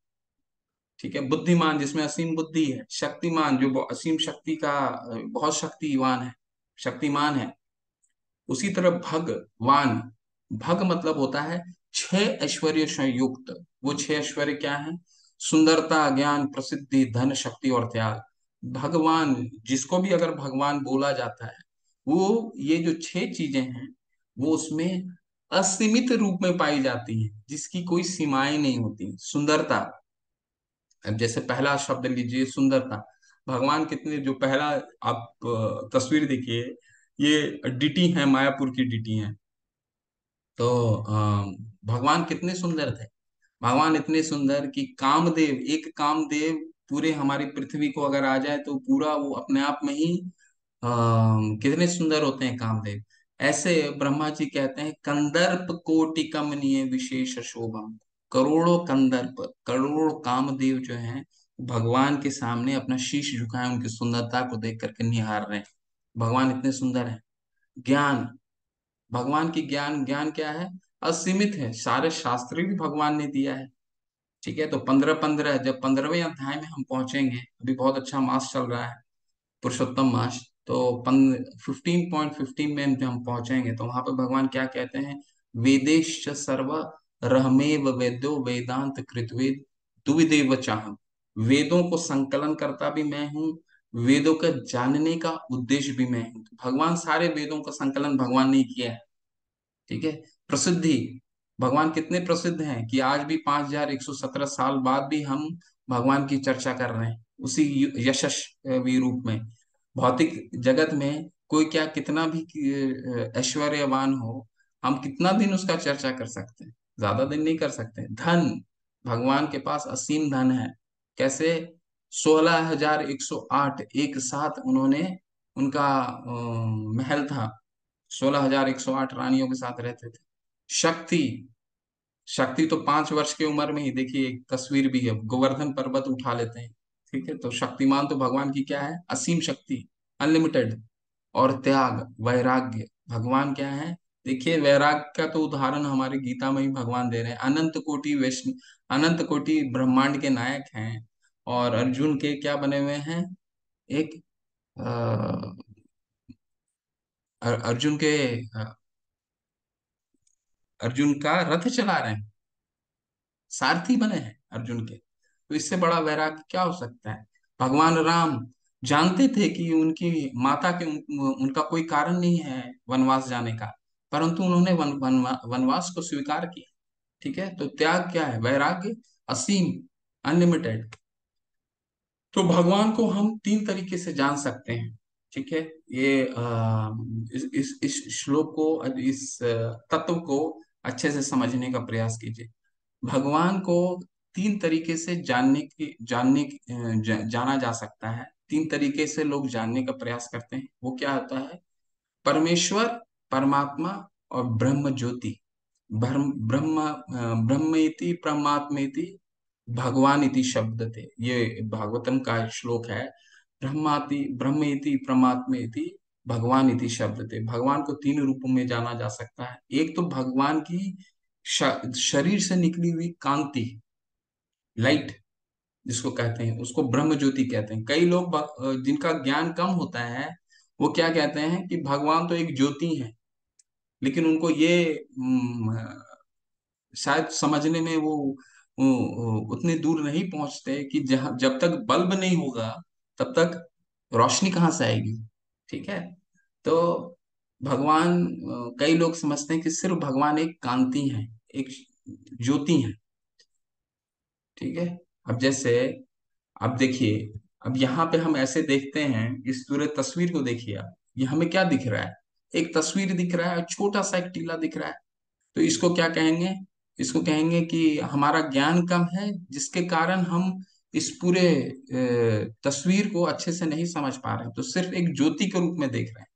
ठीक है? बुद्धिमान, जिसमें असीम बुद्धि है, शक्तिमान, जो असीम शक्ति का, बहुत शक्तिवान है, शक्तिमान है, उसी तरह भगवान, भग मतलब होता है छह ऐश्वर्य संयुक्त। वो छह ऐश्वर्य क्या है? सुंदरता, ज्ञान, प्रसिद्धि, धन, शक्ति और त्याग। भगवान, जिसको भी अगर भगवान बोला जाता है, वो, ये जो छह चीज़ें हैं, वो उसमें असीमित रूप में पाई जाती हैं, जिसकी कोई सीमाएँ नहीं होती। सुंदरता जैसे पहला शब्द लीजिए सुंदरता भगवान कितने जो पहला आप तस्वीर देखिए ये डिटी है मायापुर की डिटी है। तो भगवान कितने सुंदर थे। भगवान इतने सुंदर कि कामदेव एक कामदेव पूरे हमारी पृथ्वी को अगर आ जाए तो पूरा वो अपने आप में ही आ, कितने सुंदर होते हैं कामदेव। ऐसे ब्रह्मा जी कहते हैं कंदर्प कोटि कमनीय विशेष शोभम। करोड़ों कंदर कंदर्प, करोड़ों कामदेव जो हैं, भगवान के सामने अपना शीश झुकाए, उनकी सुंदरता को देख करके निहार रहे हैं। भगवान इतने सुंदर हैं। ज्ञान, भगवान की ज्ञान ज्ञान क्या है? असीमित है। सारे शास्त्र भी भगवान ने दिया है। ठीक है तो पंद्रह पंद्रह, जब पंद्रहवें अध्याय में हम पहुँचेंगे, अभी बहुत अच्छा मास चल रहा है, पुरुषोत्तम मास तो फिफ्टीन पॉइंट फिफ्टीन में जब हम पहुँचेंगे तो वहाँ पर भगवान क्या कहते हैं? वेदेश सर्व रहमेव वेद्यो वेदांत कृतवेद दुविदेव चाहम वेदों को संकलन करता भी मैं हूँ, वेदों का जानने का उद्देश्य भी मैं हूँ। भगवान सारे वेदों का संकलन भगवान ने किया है। ठीक है? प्रसिद्धि। भगवान कितने प्रसिद्ध हैं कि आज भी 5117 साल बाद भी हम भगवान की चर्चा कर रहे हैं, उसी यशस्वी रूप में। भौतिक जगत में कोई क्या कितना भी ऐश्वर्यवान हो, हम कितना दिन उसका चर्चा कर सकते हैं? ज़्यादा दिन नहीं कर सकते। धन, भगवान के पास असीम धन है। कैसे? सोलह हज़ार एक सौ आठ, एक साथ उन्होंने उनका महल था। सोलह हज़ार एक सौ आठ रानियों के साथ रहते थे। शक्ति शक्ति तो पाँच वर्ष की उम्र में ही, देखिए, एक तस्वीर भी है। गोवर्धन पर्वत उठा लेते हैं, ठीक है? तो शक्तिमान तो भगवान की क्या है? असीम शक्ति अनलिमिटेड और त्याग, वैराग्य, भगवान क्या है? देखिए वैराग का तो उदाहरण हमारे गीता में ही भगवान दे रहे हैं। अनंत कोटि वैष्णव अनंत कोटि ब्रह्मांड के नायक हैं और अर्जुन के क्या बने हुए हैं? एक आ, अर्जुन के अर्जुन का रथ चला रहे हैं। सारथी बने हैं अर्जुन के। तो इससे बड़ा वैराग क्या हो सकता है? भगवान राम जानते थे कि उनकी माता के उन, उनका कोई कारण नहीं है वनवास जाने का। परंतु उन्होंने वन, वन, वनवास को स्वीकार किया। ठीक है? तो त्याग क्या है? वैराग्य असीम अनलिमिटेड तो भगवान को हम तीन तरीके से जान सकते हैं। ठीक है? ये आ, इस, इस इस श्लोक को इस तत्व को अच्छे से समझने का प्रयास कीजिए। भगवान को तीन तरीके से जानने की जानने जा, जाना जा सकता है। तीन तरीके से लोग जानने का प्रयास करते हैं। वो क्या होता है? परमेश्वर परमात्मा और ब्रह्म ज्योति। ब्रह्म ब्रह्म इति परमात्मेति भगवान इति शब्द थे ये भागवतम का श्लोक है। ब्रह्माति ब्रह्म इति परमात्मेति भगवान इति शब्द थे भगवान को तीन रूपों में जाना जा सकता है। एक तो भगवान की शरीर से निकली हुई कांति, लाइट, जिसको कहते हैं, उसको ब्रह्म ज्योति कहते हैं। कई लोग जिनका ज्ञान कम होता है, वो क्या कहते हैं कि भगवान तो एक ज्योति है। लेकिन उनको ये शायद समझने में वो उतने दूर नहीं पहुँचते कि जहाँ, जब तक बल्ब नहीं होगा, तब तक रोशनी कहाँ से आएगी, ठीक है? तो भगवान कई लोग समझते हैं कि सिर्फ़ भगवान एक कांति है, एक ज्योति है, ठीक है? अब जैसे, अब देखिए, अब यहाँ पे हम ऐसे देखते हैं, इस पूरे तस्वीर को देखिए आप, ये हमें क्या दिख रहा है? एक तस्वीर दिख रहा है, छोटा सा एक टीला दिख रहा है। तो इसको क्या कहेंगे? इसको कहेंगे कि हमारा ज्ञान कम है, जिसके कारण हम इस पूरे तस्वीर को अच्छे से नहीं समझ पा रहे तो सिर्फ़ एक ज्योति के रूप में देख रहे हैं।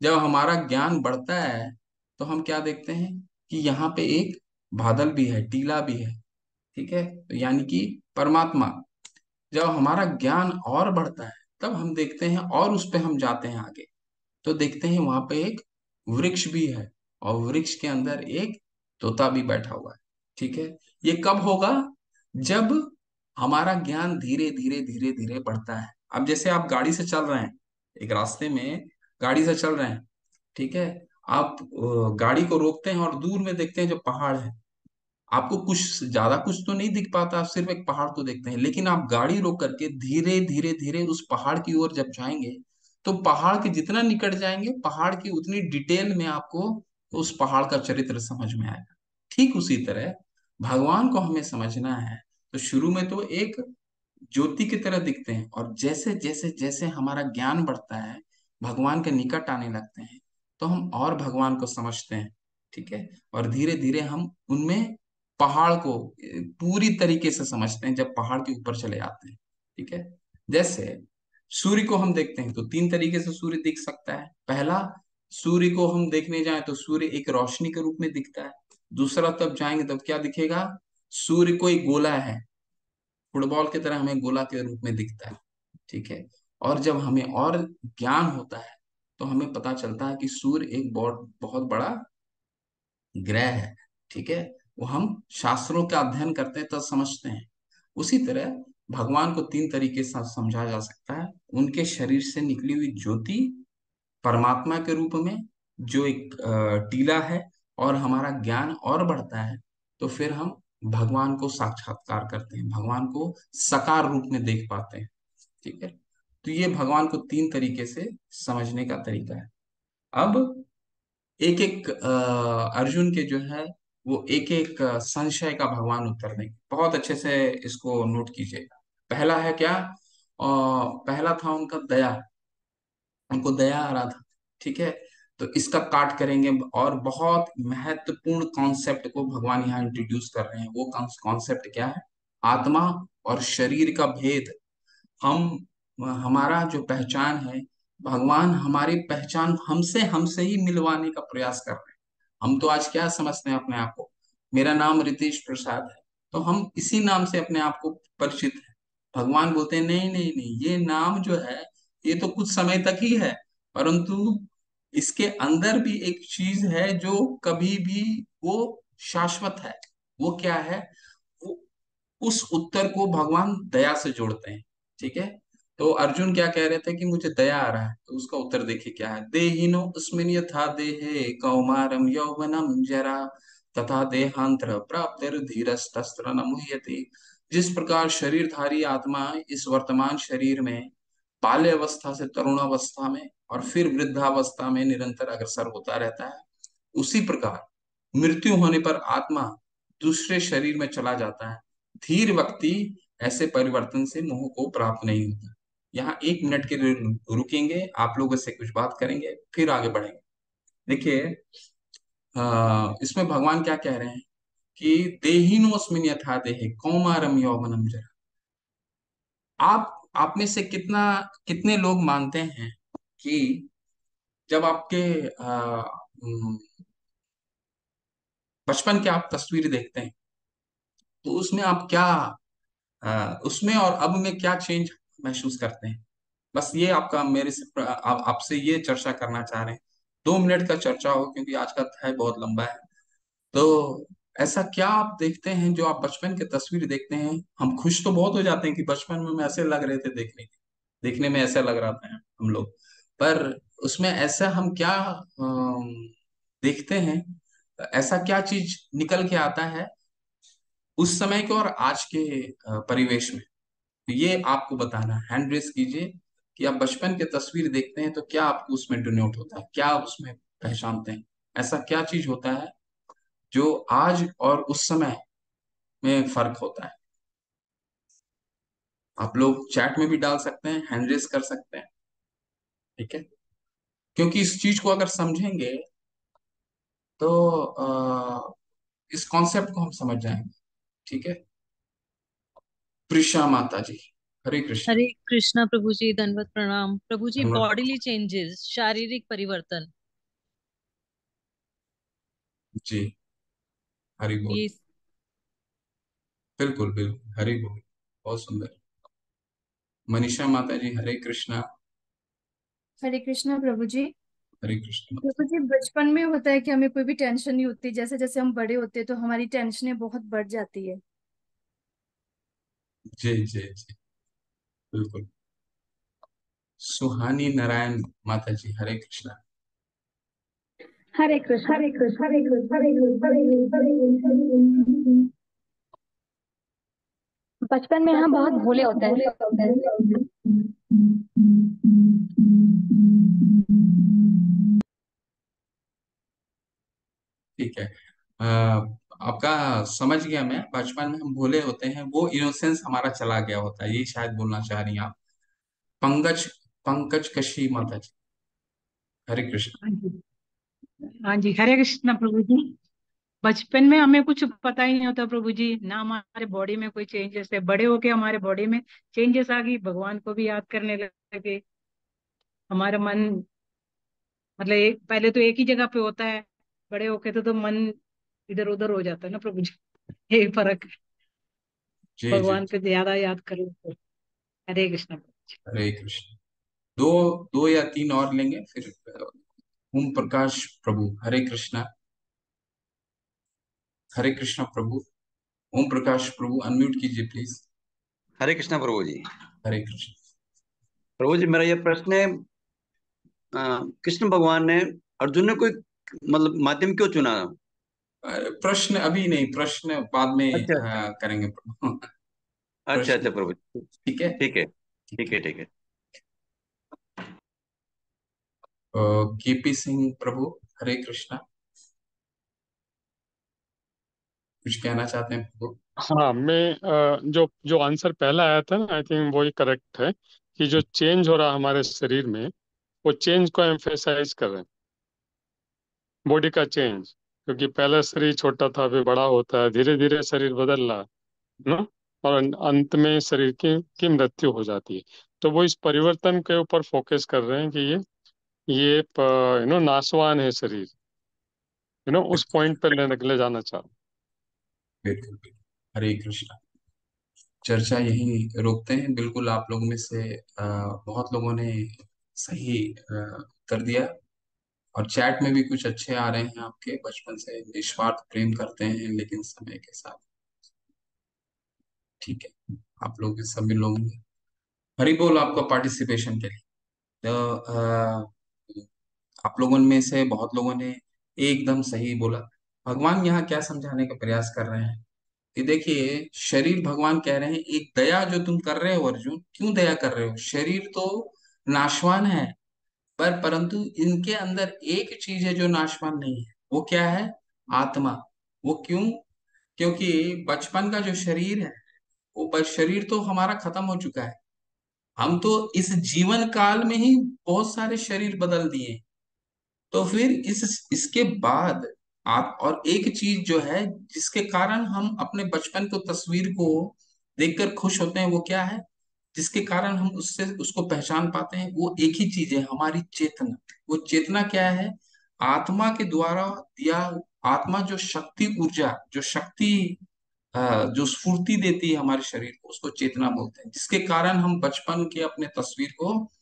जब हमारा ज्ञान बढ़ता है तो हम क्या देखते हैं कि यहाँ पे एक बादल भी है, टीला भी है, ठीक है? तो यानी कि परमात्मा। जब हमारा ज्ञान और बढ़ता है, तब हम देखते हैं और उस पर हम जाते हैं आगे। तो देखते हैं वहाँ पे एक वृक्ष भी है और वृक्ष के अंदर एक तोता भी बैठा हुआ है, ठीक है? ये कब होगा? जब हमारा ज्ञान धीरे धीरे धीरे धीरे बढ़ता है। अब जैसे आप गाड़ी से चल रहे हैं, एक रास्ते में गाड़ी से चल रहे हैं, ठीक है? आप गाड़ी को रोकते हैं और दूर में देखते हैं जो पहाड़ है। आपको कुछ ज़्यादा कुछ तो नहीं दिख पाता, आप सिर्फ़ एक पहाड़ को देखते हैं। लेकिन आप गाड़ी रोक करके धीरे धीरे धीरे उस पहाड़ की ओर जब जाएँगे तो पहाड़ के जितना निकट जाएँगे, पहाड़ की उतनी डिटेल में आपको उस पहाड़ का चरित्र समझ में आएगा। ठीक उसी तरह भगवान को हमें समझना है तो शुरू में तो एक ज्योति की तरह दिखते हैं और जैसे जैसे जैसे हमारा ज्ञान बढ़ता है, भगवान के निकट आने लगते हैं तो हम और भगवान को समझते हैं। ठीक है? और धीरे धीरे हम उनमें पहाड़ को पूरी तरीके से समझते हैं जब पहाड़ के ऊपर चले जाते हैं। ठीक है? जैसे सूर्य को हम देखते हैं तो तीन तरीके से सूर्य दिख सकता है। पहला, सूर्य को हम देखने जाएँ तो सूर्य एक रोशनी के रूप में दिखता है। दूसरा, तब जाएँगे, तब क्या दिखेगा? सूर्य कोई गोला है। फुटबॉल की तरह हमें गोला के रूप में दिखता है, ठीक है? और जब हमें और ज्ञान होता है तो हमें पता चलता है कि सूर्य एक बहुत बहुत बड़ा ग्रह है, ठीक है? वो हम शास्त्रों का अध्ययन करते हैं तो समझते हैं। उसी तरह भगवान को तीन तरीके से समझा जा सकता है। उनके शरीर से निकली हुई ज्योति परमात्मा के रूप में, जो एक टीला है और हमारा ज्ञान और बढ़ता है तो फिर हम भगवान को साक्षात्कार करते हैं, भगवान को सकार रूप में देख पाते हैं, ठीक है? तो ये भगवान को तीन तरीके से समझने का तरीका है। अब एक एक अर्जुन के जो है, वो एक एक संशय का भगवान उत्तर देंगे। बहुत अच्छे से इसको नोट कीजिएगा। पहला है क्या? आ, पहला था उनका दया। उनको दया आ रहा था ठीक है? तो इसका काट करेंगे और बहुत महत्वपूर्ण कॉन्सेप्ट को भगवान यहाँ इंट्रोड्यूस कर रहे हैं। वो कॉन्सेप्ट क्या है? आत्मा और शरीर का भेद। हम हमारा जो पहचान है भगवान हमारी पहचान हमसे हमसे ही मिलवाने का प्रयास कर रहे हैं। हम तो आज क्या समझते हैं अपने आप को? मेरा नाम रितेश प्रसाद है। तो हम इसी नाम से अपने आप को परिचित है। भगवान बोलते हैं, नहीं नहीं नहीं, ये नाम जो है, ये तो कुछ समय तक ही है, परंतु इसके अंदर भी एक चीज़ है जो कभी भी वो शाश्वत है। वो क्या है? वो उस उत्तर को भगवान दया से जोड़ते हैं, ठीक है? तो अर्जुन क्या कह रहे थे कि मुझे दया आ रहा है तो उसका उत्तर देखिए क्या है, देहिनो अस्मिन यथा देहे कौमारम यौवनम जरा, तथा देहांतर प्राप्त धीरस्तस्त्र न मुह्यति जिस प्रकार शरीरधारी आत्मा इस वर्तमान शरीर में बाल्य अवस्था से तरुणावस्था में और फिर वृद्धावस्था में निरंतर अग्रसर होता रहता है, उसी प्रकार मृत्यु होने पर आत्मा दूसरे शरीर में चला जाता है। धीर व्यक्ति ऐसे परिवर्तन से मोह को प्राप्त नहीं होता। यहाँ एक मिनट के लिए रुकेंगे, आप लोगों से कुछ बात करेंगे, फिर आगे बढ़ेंगे। देखिए इसमें भगवान क्या कह रहे हैं? कि देहिनोस्मिन यथा देहे कौमारम यौवनम जरा। आप आप में से कितना कितने लोग मानते हैं कि जब आपके बचपन के आप तस्वीर देखते हैं तो उसमें आप क्या आ, उसमें और अब में क्या चेंज महसूस करते हैं? बस ये आपका मेरे से आपसे ये चर्चा करना चाह रहे हैं। दो मिनट का चर्चा हो क्योंकि आज का अध्याय बहुत लंबा है। तो ऐसा क्या आप देखते हैं जो आप बचपन के तस्वीर देखते हैं? हम खुश तो बहुत हो जाते हैं कि बचपन में हम ऐसे लग रहे थे देखने देखने में ऐसा लग रहा था हम लोग। पर उसमें ऐसा हम क्या देखते हैं? ऐसा क्या चीज़ निकल के आता है उस समय के और आज के परिवेश में? तो ये आपको बताना हैंड रेस कीजिए कि आप बचपन के तस्वीर देखते हैं तो क्या आपको उसमें डिनोट होता है? क्या उसमें पहचानते हैं? ऐसा क्या चीज़ होता है जो आज और उस समय में फ़र्क होता है। आप लोग चैट में भी डाल सकते हैं हैंड रेस कर सकते हैं ठीक है? क्योंकि इस चीज़ को अगर समझेंगे तो आ, इस कॉन्सेप्ट को हम समझ जाएँगे ठीक है? प्रिशा माता जी हरे कृष्ण। हरे कृष्णा प्रभु जी धन्यवाद प्रणाम। प्रभु जी बॉडीली चेंजेस शारीरिक परिवर्तन। जी। हरि बोल। बिल्कुल बिल्कुल हरि बोल। बहुत सुंदर। मनीषा माता जी हरे कृष्णा। हरे कृष्णा प्रभु जी। हरे कृष्ण। प्रभु जी बचपन में होता है कि हमें कोई भी टेंशन नहीं होती। जैसे जैसे हम बड़े होते हैं तो हमारी टेंशनें बहुत बढ़ जाती है। जी जी जी। बिल्कुल। सुहानी नारायण माता जी हरे कृष्णा। हरे कृष्ण हरे कृष्ण हरे कृष्ण हरे कृष्ण हरे कृष्ण हरे कृष्ण बचपन में हम बहुत भोले होते हैं। ठीक है। आपका समझ गया मैं बचपन में हम भोले होते हैं वो इनोसेंस हमारा चला गया होता है ये शायद बोलना चाह रही हैं आप। पंकज पंकज कशी माता जी हरे कृष्ण। हाँ जी हरे कृष्णा प्रभु जी। बचपन में हमें कुछ पता ही नहीं होता प्रभु जी ना हमारे बॉडी में कोई चेंजेस है बड़े होके हमारे बॉडी में चेंजेस आ गई भगवान को भी याद करने लगे। हमारा मन मतलब एक पहले तो एक ही जगह पे होता है। बड़े होके तो, तो मन इधर उधर हो जाता है ना प्रभु जी? यही फ़र्क है। भगवान पे ज़्यादा याद करो। हरे कृष्ण हरे कृष्ण। दो दो या तीन और लेंगे फिर ओम प्रकाश प्रभु। हरे कृष्णा। हरे कृष्णा प्रभु। ओम प्रकाश प्रभु अनम्यूट कीजिए प्लीज़ हरे कृष्णा प्रभु जी। हरे कृष्ण। प्रभु जी मेरा यह प्रश्न है कृष्ण भगवान ने अर्जुन ने कोई मतलब माध्यम क्यों चुना? प्रश्न अभी नहीं प्रश्न बाद में अच्छा अ, करेंगे प्रभु। अच्छा अच्छा प्रभु जी। ठीक है? ठीक है ठीक है है। ठीक है। केपी सिंह प्रभु, हरे कृष्णा। कुछ कहना चाहते हैं प्रभु? हाँ मैं जो जो आंसर पहला आया था ना आई थिंक वही करेक्ट है कि जो चेंज हो रहा हमारे शरीर में, वो चेंज को एम्फेसाइज कर रहे हैं। बॉडी का चेंज क्योंकि पहले शरीर छोटा था फिर बड़ा होता है धीरे धीरे शरीर बदल रहा है, ना? और अं- अंत में शरीर की की मृत्यु हो जाती है। तो वो इस परिवर्तन के ऊपर फोकस कर रहे हैं कि ये ये यू नो नासवान है शरीर। यू नो उस पॉइंट पे ले, ले जाना चाह। रहे हैं। बिल्कुल। हरे कृष्णा। चर्चा यही रोकते हैं। बिल्कुल आप लोगों में से बहुत लोगों ने सही उत्तर दिया। और चैट में भी कुछ अच्छे आ रहे हैं आपके। बचपन से निस्वार्थ प्रेम करते हैं लेकिन समय के साथ। ठीक है। आप लोग सभी लोग हरी बोल आपका पार्टिसिपेशन के लिए। तो अ, आप लोगों में से बहुत लोगों ने एकदम सही बोला। भगवान यहाँ क्या समझाने का प्रयास कर रहे हैं? कि देखिए, शरीर भगवान कह रहे हैं, एक दया जो तुम कर रहे हो अर्जुन, क्यों दया कर रहे हो? शरीर तो नाशवान है, पर परंतु इनके अंदर एक चीज़ है जो नाशवान नहीं है, वो क्या है? आत्मा। वो क्यों? क्योंकि बचपन का जो शरीर है, वो शरीर तो हमारा खत्म हो चुका है। हम तो इस जीवन काल में ही बहुत सारे शरीर बदल दिए तो फिर इस, इसके बाद आप, और एक चीज़ जो है, जिसके कारण हम अपने बचपन को, तस्वीर को देखकर खुश होते हैं, वो क्या है? जिसके कारण हम उससे, उसको पहचान पाते हैं, वो एक ही चीज़ है, हमारी चेतना। वो चेतना क्या है? आत्मा के द्वारा दिया, आत्मा जो शक्ति ऊर्जा, जो शक्ति जो स्फूर्ति देती है हमारे शरीर को, उसको चेतना बोलते हैं। जिसके कारण हम बचपन के अपने तस्वीर को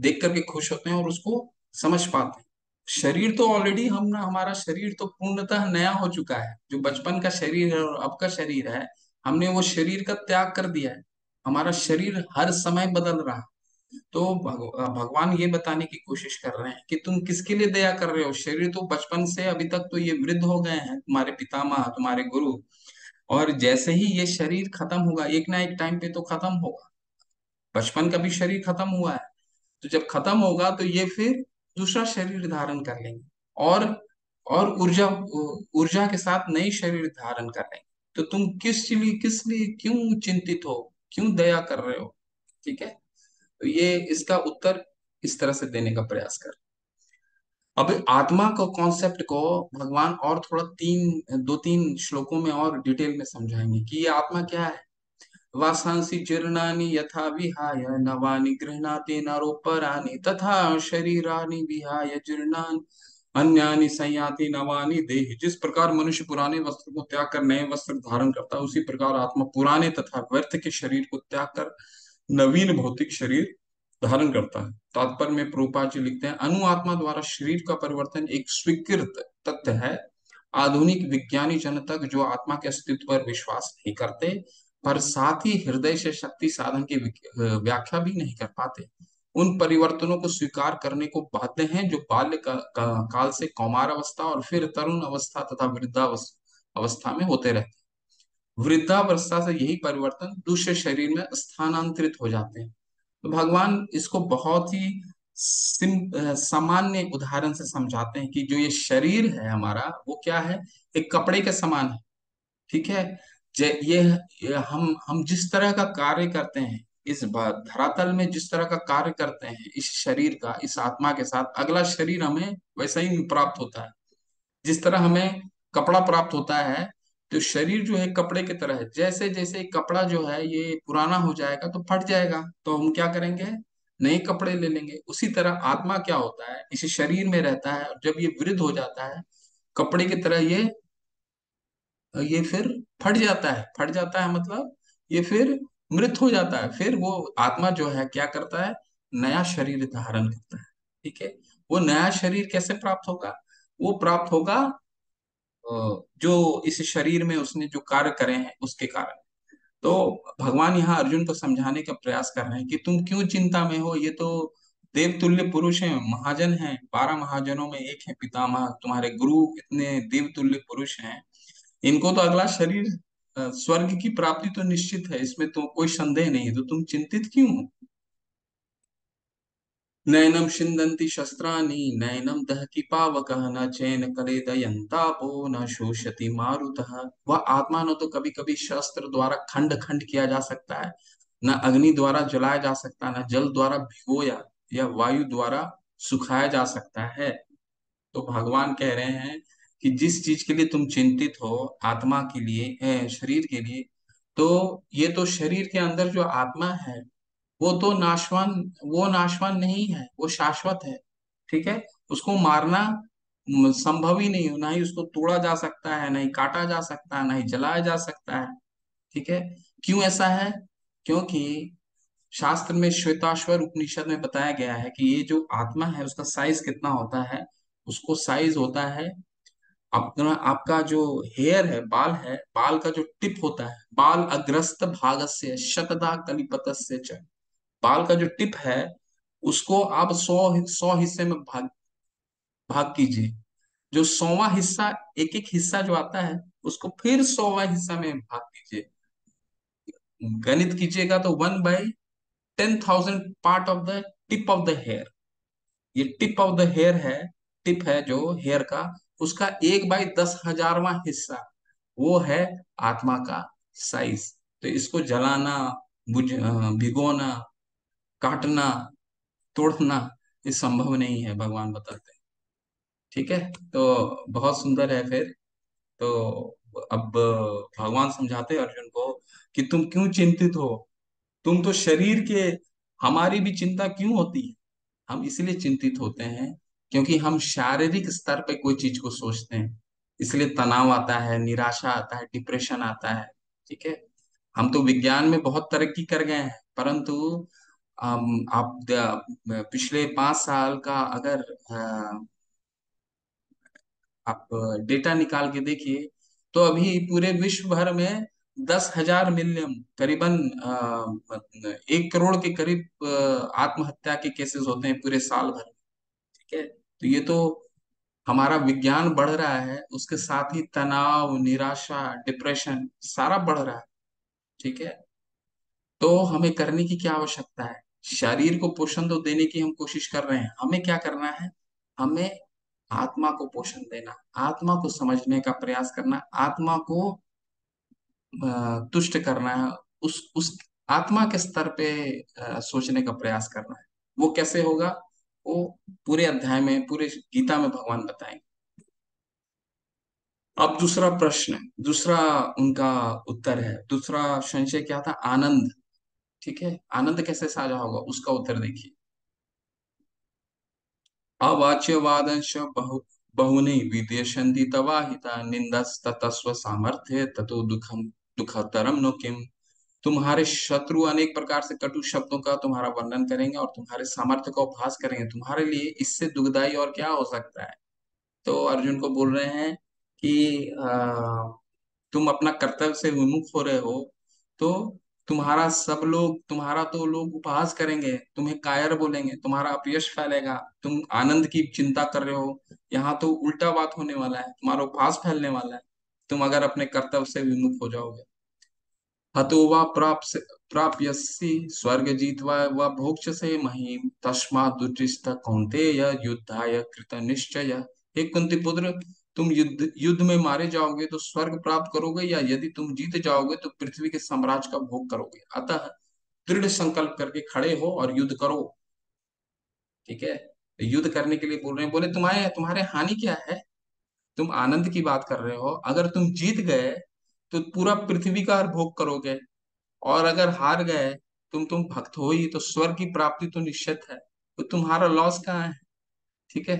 देख करके खुश होते हैं और उसको समझ पाते हैं। शरीर तो ऑलरेडी हम हमारा शरीर तो पूर्णतः नया हो चुका है। जो बचपन का शरीर है और अब का शरीर है, हमने वो शरीर का त्याग कर दिया है। हमारा शरीर हर समय बदल रहा है। तो भगवान ये बताने की कोशिश कर रहे हैं कि तुम किसके लिए दया कर रहे हो? शरीर तो बचपन से अभी तक तो ये वृद्ध हो गए हैं, तुम्हारे पितामह, तुम्हारे गुरु। और जैसे ही ये शरीर खत्म होगा, एक ना एक टाइम पे तो खत्म होगा। बचपन का भी शरीर खत्म हुआ है। तो जब खत्म होगा तो ये फिर दूसरा शरीर धारण कर लेंगे और और ऊर्जा ऊर्जा के साथ नई शरीर धारण कर लेंगे। तो तुम किस लिए किस लिए क्यों चिंतित हो? क्यों दया कर रहे हो? ठीक है? तो ये इसका उत्तर इस तरह से देने का प्रयास कर। अब आत्मा को कॉन्सेप्ट को भगवान और थोड़ा तीन, दो तीन श्लोकों में और डिटेल में समझाएँगे कि ये आत्मा क्या है? वासांसि जीर्णानि यथा विहाय, नवानि गृह्णाति नरोपराणि तथा शरीरानि विहाय जीर्णानि, अन्यानि संयाति, नवानि देहि। जिस प्रकार मनुष्य पुराने वस्त्र को त्याग कर, नए वस्त्र धारण करता है, उसी प्रकार आत्मा पुराने तथा व्यर्थ के शरीर को त्याग कर, नवीन भौतिक शरीर धारण करता है। तात्पर्य में प्रोपा जी लिखते हैं, अनु आत्मा द्वारा शरीर का परिवर्तन एक स्वीकृत तथ्य है। आधुनिक विज्ञानी जन जो आत्मा के अस्तित्व पर विश्वास नहीं करते पर साथ ही हृदय से शक्ति साधन की व्याख्या भी नहीं कर पाते। उन परिवर्तनों को स्वीकार करने को बाध्य हैं जो बाल्य का, का, काल से कौमार अवस्था और फिर तरुण अवस्था तथा वृद्धावस्था अवस्था में होते रहते वृद्धावस्था से यही परिवर्तन दूसरे शरीर में स्थानांतरित हो जाते हैं। तो भगवान इसको बहुत ही सामान्य उदाहरण से समझाते हैं कि जो ये शरीर है हमारा वो क्या है? एक कपड़े के समान है। ठीक है? ये, ये हम हम जिस तरह का कार्य करते हैं इस धरातल में जिस तरह का कार्य करते हैं इस शरीर का इस आत्मा के साथ अगला शरीर हमें वैसा ही प्राप्त होता है। जिस तरह हमें कपड़ा प्राप्त होता है तो शरीर जो है कपड़े की तरह है। जैसे जैसे कपड़ा जो है ये पुराना हो जाएगा तो फट जाएगा तो हम क्या करेंगे? नए कपड़े ले लेंगे। उसी तरह आत्मा क्या होता है इसे शरीर में रहता है और जब ये वृद्ध हो जाता है कपड़े की तरह ये ये फिर फट जाता है। फट जाता है मतलब ये फिर मृत हो जाता है। फिर वो आत्मा जो है, क्या करता है? नया शरीर धारण करता है। ठीक है? वो नया शरीर कैसे प्राप्त होगा? वो प्राप्त होगा जो इस शरीर में उसने जो कार्य करे हैं, उसके कारण। तो भगवान यहाँ अर्जुन को समझाने का प्रयास कर रहे हैं कि तुम क्यों चिंता में हो? ये तो देवतुल्य पुरुष हैं, महाजन हैं। बारह महाजनों में एक है पितामह। तुम्हारे गुरु इतने देवतुल्य पुरुष हैं। इनको तो अगला शरीर स्वर्ग की प्राप्ति तो निश्चित है, इसमें तो कोई संदेह नहीं है तो तुम चिंतित क्यों हो? नैनम शिंदन्ति शस्त्राणि नैनम दहति पावकः, न चैन कलेदयन्तापो न शोषति मारुतः। वह आत्मा न तो कभी कभी शस्त्र द्वारा खंड खंड किया जा सकता है, न अग्नि द्वारा जलाया जा सकता, न जल द्वारा भिगोया या वायु द्वारा सुखाया जा सकता है। तो भगवान कह रहे हैं कि जिस चीज़ के लिए तुम चिंतित हो, आत्मा के लिए शरीर के लिए तो ये तो शरीर के अंदर जो आत्मा है, वो तो नाशवान, वो नाशवान नहीं है, वो शाश्वत है, ठीक है? उसको मारना संभव ही नहीं हो, ना ही उसको तोड़ा जा सकता है नहीं काटा जा सकता है नहीं जलाया जा सकता है, ठीक है? क्यों ऐसा है? क्योंकि शास्त्र में श्वेताश्वर उपनिषद में बताया गया है कि ये जो आत्मा है, उसका साइज़ कितना होता है? उसको साइज़ होता है अपना, आपका जो हेयर है, बाल है, बाल का जो टिप होता है, बाल अग्रस्त भाग से शतदा कलिपत से बाल का जो टिप है, उसको आप सौ सौ हिस्से में भाग भाग कीजिए। जो सौवा हिस्सा एक एक हिस्सा जो आता है, उसको फिर सौवा हिस्सा में भाग कीजिए। गणित कीजिएगा तो one by ten thousand part of the tip of the hair ये टिप ऑफ़ द हेयर है, टिप है जो हेयर का उसका एक बाई दस हजारवा हिस्सा, वो है आत्मा का साइज़ तो इसको जलाना, बुझ भिगोना, काटना, तोड़ना, ये संभव नहीं है, भगवान बताते हैं। ठीक है? तो बहुत सुंदर है फिर। तो अब भगवान समझाते अर्जुन को कि तुम क्यों चिंतित हो? तुम तो शरीर के, हमारी भी चिंता क्यों होती है? हम इसलिए चिंतित होते हैं क्योंकि हम शारीरिक स्तर पे कोई चीज़ को सोचते हैं। इसलिए तनाव आता है, निराशा आता है डिप्रेशन आता है, ठीक है? हम तो विज्ञान में बहुत तरक्की कर गए हैं, परंतु आप पिछले पाँच साल का अगर आप डेटा निकाल के देखिए तो अभी पूरे विश्व भर में दस हज़ार मिलियन, करीबन एक करोड़ के करीब आत्महत्या के केसेस होते हैं पूरे साल भर ठीक है तो ये तो हमारा विज्ञान बढ़ रहा है, उसके साथ ही तनाव, निराशा डिप्रेशन सारा बढ़ रहा है, ठीक है? तो हमें करने की क्या आवश्यकता है? शरीर को पोषण तो देने की हम कोशिश कर रहे हैं। हमें क्या करना है? हमें आत्मा को पोषण देना, आत्मा को समझने का प्रयास करना, आत्मा को तुष्ट करना है उस उस आत्मा के स्तर पे सोचने का प्रयास करना है। वो कैसे होगा? वो पूरे अध्याय में, पूरे गीता में भगवान बताएँगे। अब दूसरा प्रश्न दूसरा उनका उत्तर है। दूसरा संशय क्या था? आनंद। ठीक है? आनंद कैसे साझा होगा? उसका उत्तर देखिए। अवाच्यवादंश बहु, बहुनि विदेशन्ति तवाहिता निंदस्तस्व सामर्थ्य, ततो दुखम दुखतरम नो किम। तुम्हारे शत्रु अनेक प्रकार से कटु शब्दों का तुम्हारा वर्णन करेंगे और तुम्हारे सामर्थ्य का उपहास करेंगे। तुम्हारे लिए इससे दुखदाई और क्या हो सकता है? तो अर्जुन को बोल रहे हैं कि तुम अपना कर्तव्य से विमुख हो रहे हो तो तुम्हारा सब लोग, तुम्हारा तो लोग उपहास करेंगे, तुम्हें कायर बोलेंगे, तुम्हारा अपयश फैलेगा, तुम आनंद की चिंता कर रहे हो, यहाँ तो उल्टा बात होने वाला है, तुम्हारा उपहास फैलने वाला है, तुम अगर अपने कर्तव्य से विमुख हो जाओगे। हतो वा प्राप्यसी स्वर्ग जीतवा व भोक्ष से महिम तस्मा दुचिस्त कौंते युद्धाय कृत निश्चय हे कुंती पुत्र, तुम युद्ध युद्ध में मारे जाओगे तो स्वर्ग प्राप्त करोगे या यदि तुम जीत जाओगे तो पृथ्वी के साम्राज्य का भोग करोगे? अतः दृढ़ संकल्प करके खड़े हो और युद्ध करो। ठीक है? युद्ध करने के लिए बोल रहे हैं, बोले, तुम्हारे तुम्हारे हानि क्या है? तुम आनंद की बात कर रहे हो। अगर तुम जीत गए तो पूरा पृथ्वी का हर भोग करोगे। और अगर हार गए, तुम तुम भक्त हो ही तो स्वर्ग की प्राप्ति तो निश्चित है। तो तुम्हारा लॉस कहाँ है? ठीक है?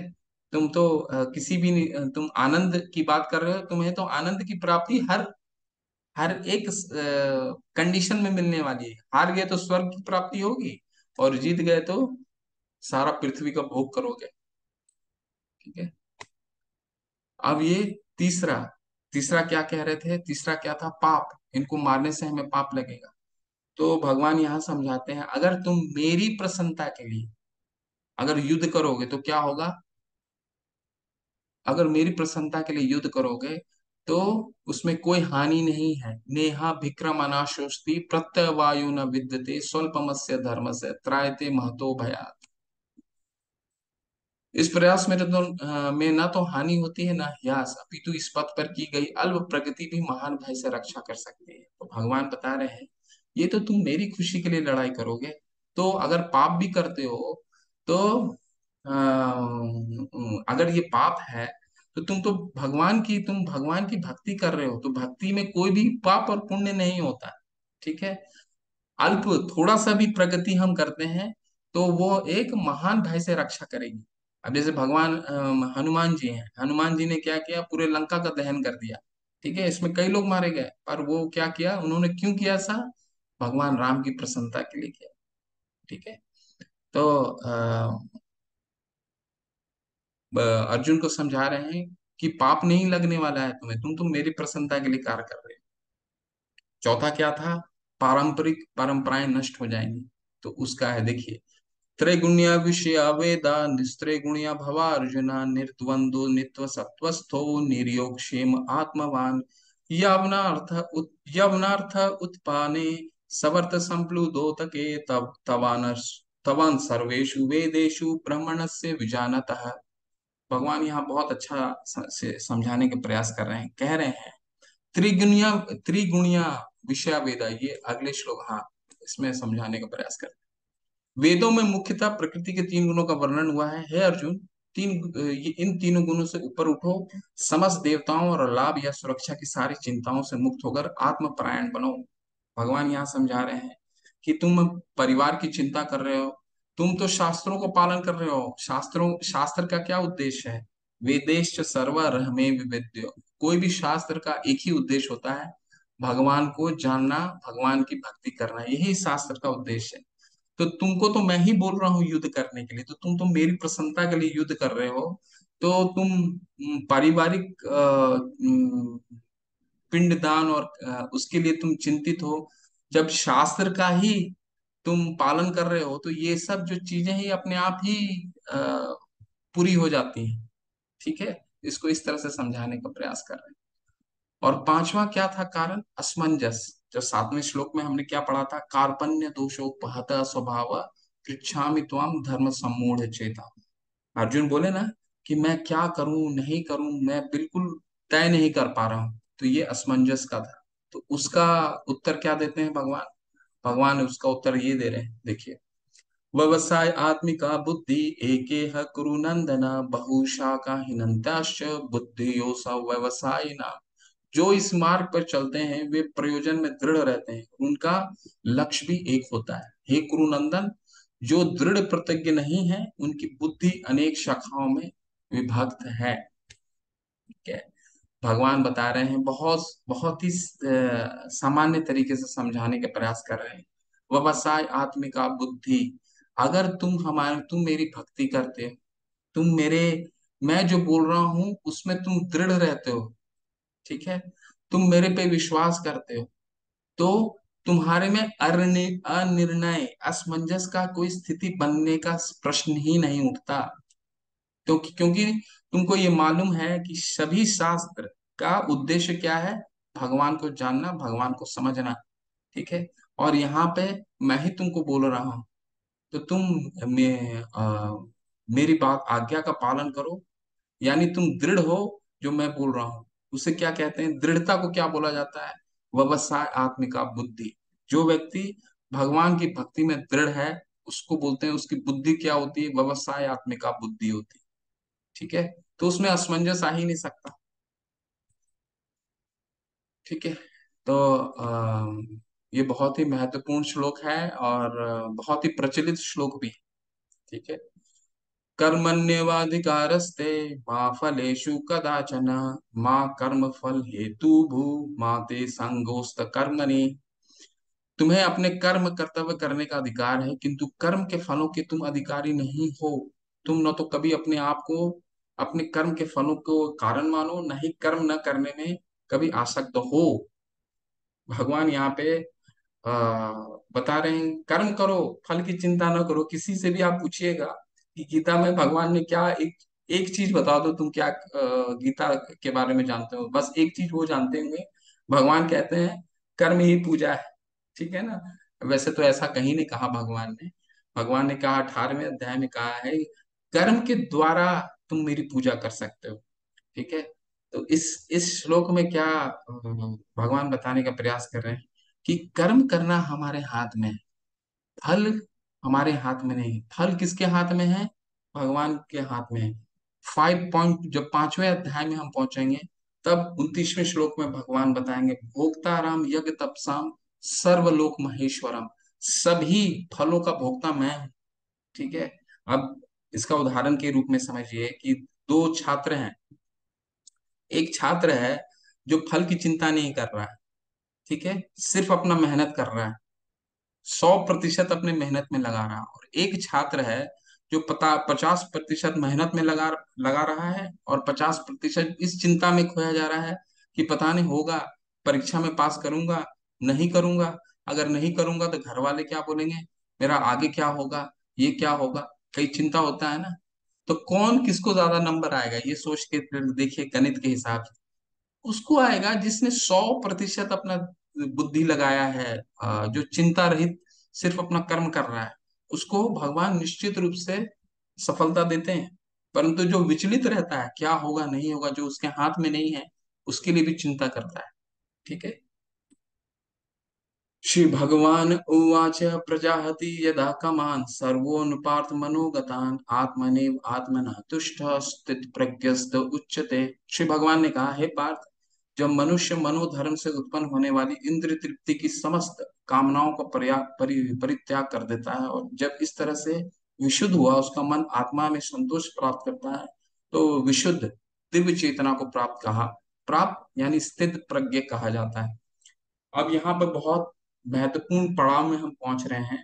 तुम तो किसी भी तुम आनंद की बात कर रहे हो, तुम्हें तो आनंद की प्राप्ति हर हर एक कंडीशन में मिलने वाली है। हार गए तो स्वर्ग की प्राप्ति होगी, और जीत गए तो सारा पृथ्वी का भोग करोगे। ठीक है? अब ये तीसरा तीसरा क्या कह रहे थे? तीसरा क्या था? पाप। इनको मारने से हमें पाप लगेगा। तो भगवान यहाँ समझाते हैं, अगर तुम मेरी प्रसन्नता के लिए अगर युद्ध करोगे तो क्या होगा? अगर मेरी प्रसन्नता के लिए युद्ध करोगे तो उसमें कोई हानि नहीं है। नेहा विक्रम अनाशोस्ति प्रत्यय वायु न विद्यते, स्वल्पमस्य धर्म से त्रायते महतो भयात। इस प्रयास में तो में ना तो हानि होती है ना ह्यास अपितु इस पथ पर की गई अल्प प्रगति भी महान भय से रक्षा कर सकती है। तो भगवान बता रहे हैं ये तो तुम मेरी खुशी के लिए लड़ाई करोगे। तो अगर पाप भी करते हो तो अ, अगर ये पाप है तो तुम तो भगवान की तुम भगवान की भक्ति कर रहे हो। तो भक्ति में कोई भी पाप और पुण्य नहीं होता ठीक है? अल्प थोड़ा सा भी प्रगति हम करते हैं तो वो एक महान भय से रक्षा करेगी। अब जैसे भगवान हनुमान जी हैं। हनुमान जी ने क्या किया? पूरे लंका का दहन कर दिया। ठीक है? इसमें कई लोग मारे गए पर वो क्या किया? उन्होंने क्यों किया ऐसा? भगवान राम की प्रसन्नता के लिए किया। ठीक है? तो अ, अर्जुन को समझा रहे हैं कि पाप नहीं लगने वाला है तुम्हें। तुम तुम मेरी प्रसन्नता के लिए कार्य कर रहे हो। चौथा क्या था? पारंपरिक परंपराएँ नष्ट हो जाएँगी। तो उसका है देखिए त्रैगुण्या विषया वेदा निस्त्रैगुण्या भवा अर्जुना निर्द्वंदो नित्व सत्वस्थो निर्योग क्षेम आत्मवान यवनार्थ उत, यवनार्थ उत्पाने सवर्त संप्लुदोतके तब तवान तवान सर्वेषु वेदेषु ब्रह्मणस्य विजानतः। भगवान यहाँ बहुत अच्छा से समझाने के प्रयास कर रहे हैं कह रहे हैं। त्रिगुणिया त्रिगुणिया विषय वेदा ये अगले श्लोक हाँ इसमें समझाने का प्रयास कर वेदों में मुख्यतः प्रकृति के तीन गुणों का वर्णन हुआ है। हे अर्जुन, तीन इन तीनों गुणों से ऊपर उठो। समस्त देवताओं और लाभ या सुरक्षा की सारी चिंताओं से मुक्त होकर आत्मपरायण बनो। भगवान यहाँ समझा रहे हैं कि तुम परिवार की चिंता कर रहे हो। तुम तो शास्त्रों को पालन कर रहे हो। शास्त्रों, शास्त्र का क्या उद्देश्य है? वेदेश सर्वरह में विवेद्य कोई भी शास्त्र का एक ही उद्देश्य होता है, भगवान को जानना, भगवान की भक्ति करना। यही शास्त्र का उद्देश्य है। तो तुमको तो मैं ही बोल रहा हूँ युद्ध करने के लिए। तो तुम तो मेरी प्रसन्नता के लिए युद्ध कर रहे हो। तो तुम पारिवारिक पिंडदान और उसके लिए तुम चिंतित हो। जब शास्त्र का ही तुम पालन कर रहे हो तो ये सब जो चीज़ें ही अपने आप ही पूरी हो जाती हैं। ठीक है? इसको इस तरह से समझाने का प्रयास कर रहे हैं। और पांचवा क्या था कारण? असमंजस। जो सातवें श्लोक में हमने क्या पढ़ा था? कार्पण्य दोषोपहत स्वभाव त्वाम धर्म सम्मूढ़ चेता। अर्जुन बोले ना कि मैं क्या करूँ, नहीं करूँ, मैं बिल्कुल तय नहीं कर पा रहा हूँ। तो ये असमंजस का था। तो उसका उत्तर क्या देते हैं भगवान? भगवान उसका उत्तर ये दे रहे हैं, देखिए। व्यवसाय आत्मिका बुद्धि एके ह कुरु नंदन बहुशाखा बुद्धियो स व्यवसाय नाम जो इस मार्ग पर चलते हैं, वे प्रयोजन में दृढ़ रहते हैं। उनका लक्ष्य भी एक होता है। हे कुरुनंदन जो दृढ़ प्रतिज्ञ नहीं है, उनकी बुद्धि अनेक शाखाओं में विभक्त है। ठीक है। भगवान बता रहे हैं, बहुत बहुत ही सामान्य तरीके से समझाने के प्रयास कर रहे हैं। व्यवसाय, आत्मिका, बुद्धि। अगर तुम हमारे, तुम मेरी भक्ति करते हो, तुम मेरे, मैं जो बोल रहा हूँ, उसमें तुम दृढ़ रहते हो ठीक है? तुम मेरे पे विश्वास करते हो। तो तुम्हारे में अनिर्णय अनिर्णय असमंजस का कोई स्थिति बनने का प्रश्न ही नहीं उठता। क्योंकि क्योंकि तुमको ये मालूम है कि सभी शास्त्र का उद्देश्य क्या है? भगवान को जानना भगवान को समझना ठीक है? और यहाँ पे मैं ही तुमको बोल रहा हूँ। तो तुम मे, आ, मेरी बात आज्ञा का पालन करो। यानी तुम दृढ़ हो जो मैं बोल रहा हूँ। उसे क्या कहते हैं? दृढ़ता को क्या बोला जाता है? व्यवसाय आत्मिका बुद्धि। जो व्यक्ति भगवान की भक्ति में दृढ़ है उसको बोलते हैं उसकी बुद्धि क्या होती है? व्यवसाय आत्मिका बुद्धि होती है। ठीक है? तो उसमें असमंजस आ ही नहीं सकता। ठीक है? तो आ, ये बहुत ही महत्वपूर्ण श्लोक है और बहुत ही प्रचलित श्लोक भी ठीक है? कर्मण्यवाधिकारस्ते मा फलेषु कदाचन मा कर्म फल हेतु भू मा ते संगोस्त कर्मणि। तुम्हें अपने कर्म कर्तव्य करने का अधिकार है किंतु कर्म के फलों के तुम अधिकारी नहीं हो। तुम न तो कभी अपने आप को अपने कर्म के फलों को कारण मानो न ही कर्म न करने में कभी आसक्त हो। भगवान यहाँ पे आ, बता रहे हैं कर्म करो फल की चिंता न करो किसी से भी आप पूछिएगा। कि गीता में भगवान ने क्या एक एक चीज़ बता दो, तुम क्या गीता के बारे में जानते हो? बस एक चीज़ वो जानते होंगे, भगवान कहते हैं, कर्म ही पूजा है। ठीक है ना? वैसे तो ऐसा कहीं नहीं कहा भगवान ने। भगवान ने कहा, अठारहवें अध्याय में कहा है, कर्म के द्वारा तुम मेरी पूजा कर सकते हो। ठीक है? तो इस इस श्लोक में क्या भगवान बताने का प्रयास कर रहे हैं कि कर्म करना हमारे हाथ में है। फल हमारे हाथ में नहीं। फल किसके हाथ में है? भगवान के हाथ में फाइव पॉइंट जब पाँचवें अध्याय में हम पहुँचेंगे, तब उनतीसवें श्लोक में भगवान बताएँगे, भोक्ताराम यज्ञ तपसाम सर्वलोक महेश्वरम। सभी फलों का भोक्ता मैं हूँ। ठीक है? अब इसका उदाहरण के रूप में समझिए कि दो छात्र हैं। एक छात्र है जो फल की चिंता नहीं कर रहा है। ठीक है? सिर्फ़ अपना मेहनत कर रहा है। सौ प्रतिशत अपने मेहनत में लगा रहा। और एक छात्र है जो पता, पचास प्रतिशत मेहनत में लगा लगा रहा है और पचास प्रतिशत इस चिंता में खोया जा रहा है कि पता नहीं होगा, परीक्षा में पास करूँगा, नहीं करूँगा। अगर नहीं करूँगा तो घर वाले क्या बोलेंगे? मेरा आगे क्या होगा? ये क्या होगा? कई चिंता होता है ना? तो कौन किसको ज़्यादा नंबर आएगा? ये सोच के देखिए गणित के हिसाब से। उसको आएगा जिसने सौ प्रतिशत अपना बुद्धि लगाया है जो चिंता रहित सिर्फ़ अपना कर्म कर रहा है, उसको भगवान निश्चित रूप से सफलता देते हैं। परंतु जो विचलित रहता है, क्या होगा, नहीं होगा, जो उसके हाथ में नहीं है, उसके लिए भी चिंता करता है। ठीक है? श्री भगवान उवाच प्रजाहति यदा कमान सर्वोनुपार्थ मनोगतान आत्मनेव आत्मना तुष्ट स्थित प्रज्ञस्त उच्चते श्री भगवान ने कहा, हे पार्थ जब मनुष्य मनोधर्म से उत्पन्न होने वाली इंद्र तृप्ति की समस्त कामनाओं का परित्याग कर देता है और जब इस तरह से विशुद्ध हुआ, उसका मन आत्मा में संतोष प्राप्त करता है तो विशुद्ध दिव्य चेतना को प्राप्त कहा, प्राप्त यानी स्थित प्रज्ञ कहा जाता है। अब यहाँ पर बहुत महत्वपूर्ण पड़ाव में हम पहुँच रहे हैं।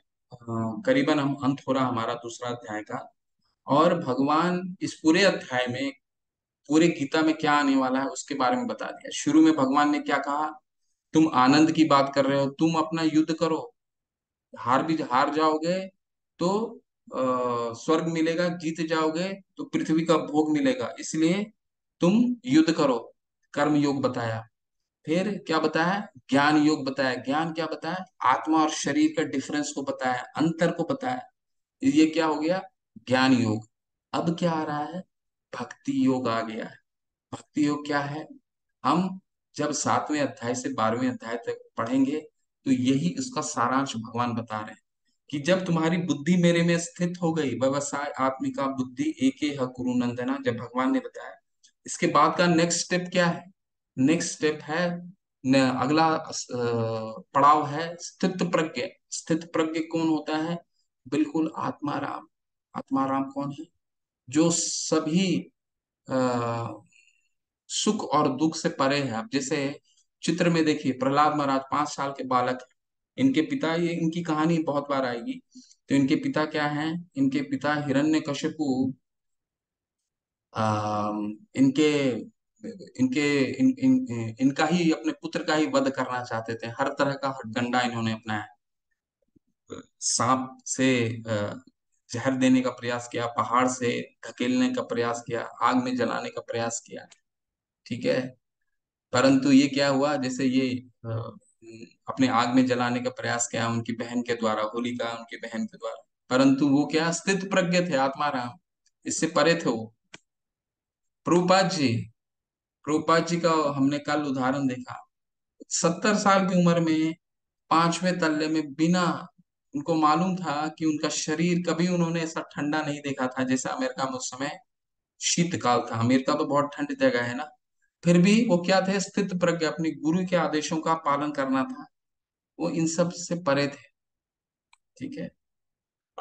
करीबन हम अंत हो रहा हमारा दूसरा अध्याय का। और भगवान इस पूरे अध्याय में पूरे गीता में क्या आने वाला है उसके बारे में बता दिया। शुरू में भगवान ने क्या कहा? तुम आनंद की बात कर रहे हो तुम अपना युद्ध करो। हार भी हार जाओगे तो आ, स्वर्ग मिलेगा जीत जाओगे तो पृथ्वी का भोग मिलेगा। इसलिए तुम युद्ध करो। कर्म योग बताया। फिर क्या बताया? ज्ञान योग बताया। ज्ञान क्या बताया? आत्मा और शरीर का डिफरेंस को बताया अंतर को बताया। ये क्या हो गया? ज्ञान योग। अब क्या आ रहा है? भक्ति योग आ गया है। भक्ति योग क्या है? हम जब सातवें अध्याय से बारहवें अध्याय तक पढ़ेंगे तो यही इसका सारांश भगवान बता रहे हैं कि जब तुम्हारी बुद्धि मेरे में स्थित हो गई व्यवसाय आत्मिका बुद्धि एक है कुरु नंदना जब भगवान ने बताया इसके बाद का नेक्स्ट स्टेप क्या है? नेक्स्ट स्टेप है न, अगला पड़ाव है स्थित प्रज्ञ। स्थित प्रज्ञ कौन होता है? बिल्कुल आत्मा राम। आत्मा राम कौन है? जो सभी आ, सुख और दुख से परे है। अब जैसे चित्र में देखिए प्रहलाद महाराज पाँच साल के बालक इनके पिता ये इनकी कहानी बहुत बार आएगी। तो इनके पिता क्या हैं? इनके पिता हिरण्यकशिपु आ, इनके इनके इन, इन, इन, इनका ही अपने पुत्र का ही वध करना चाहते थे। हर तरह का हथकंडा इन्होंने अपनाया। सांप से जहर देने का प्रयास किया, पहाड़ से धकेलने का प्रयास किया, आग में जलाने का प्रयास किया, ठीक है? परंतु ये क्या हुआ? जैसे ये अपने आग में जलाने का प्रयास किया, उनकी बहन के द्वारा होलिका उनकी बहन के द्वारा। परंतु वो क्या? स्थित प्रज्ञ थे, आत्माराम। इससे परे थे वो। प्रभुपाद जी प्रभुपाद जी का हमने कल उदाहरण देखा। सत्तर साल की उम्र में, पाँचवें तल्ले में बिना उनको मालूम था कि उनका शरीर कभी उन्होंने ऐसा ठंडा नहीं देखा था जैसा अमेरिका में उस समय शीतकाल था। अमेरिका तो बहुत ठंड जगह है ना। फिर भी वो क्या थे? स्थित प्रज्ञ, अपने गुरु के आदेशों का पालन करना था। वो इन सबसे परे थे। ठीक है?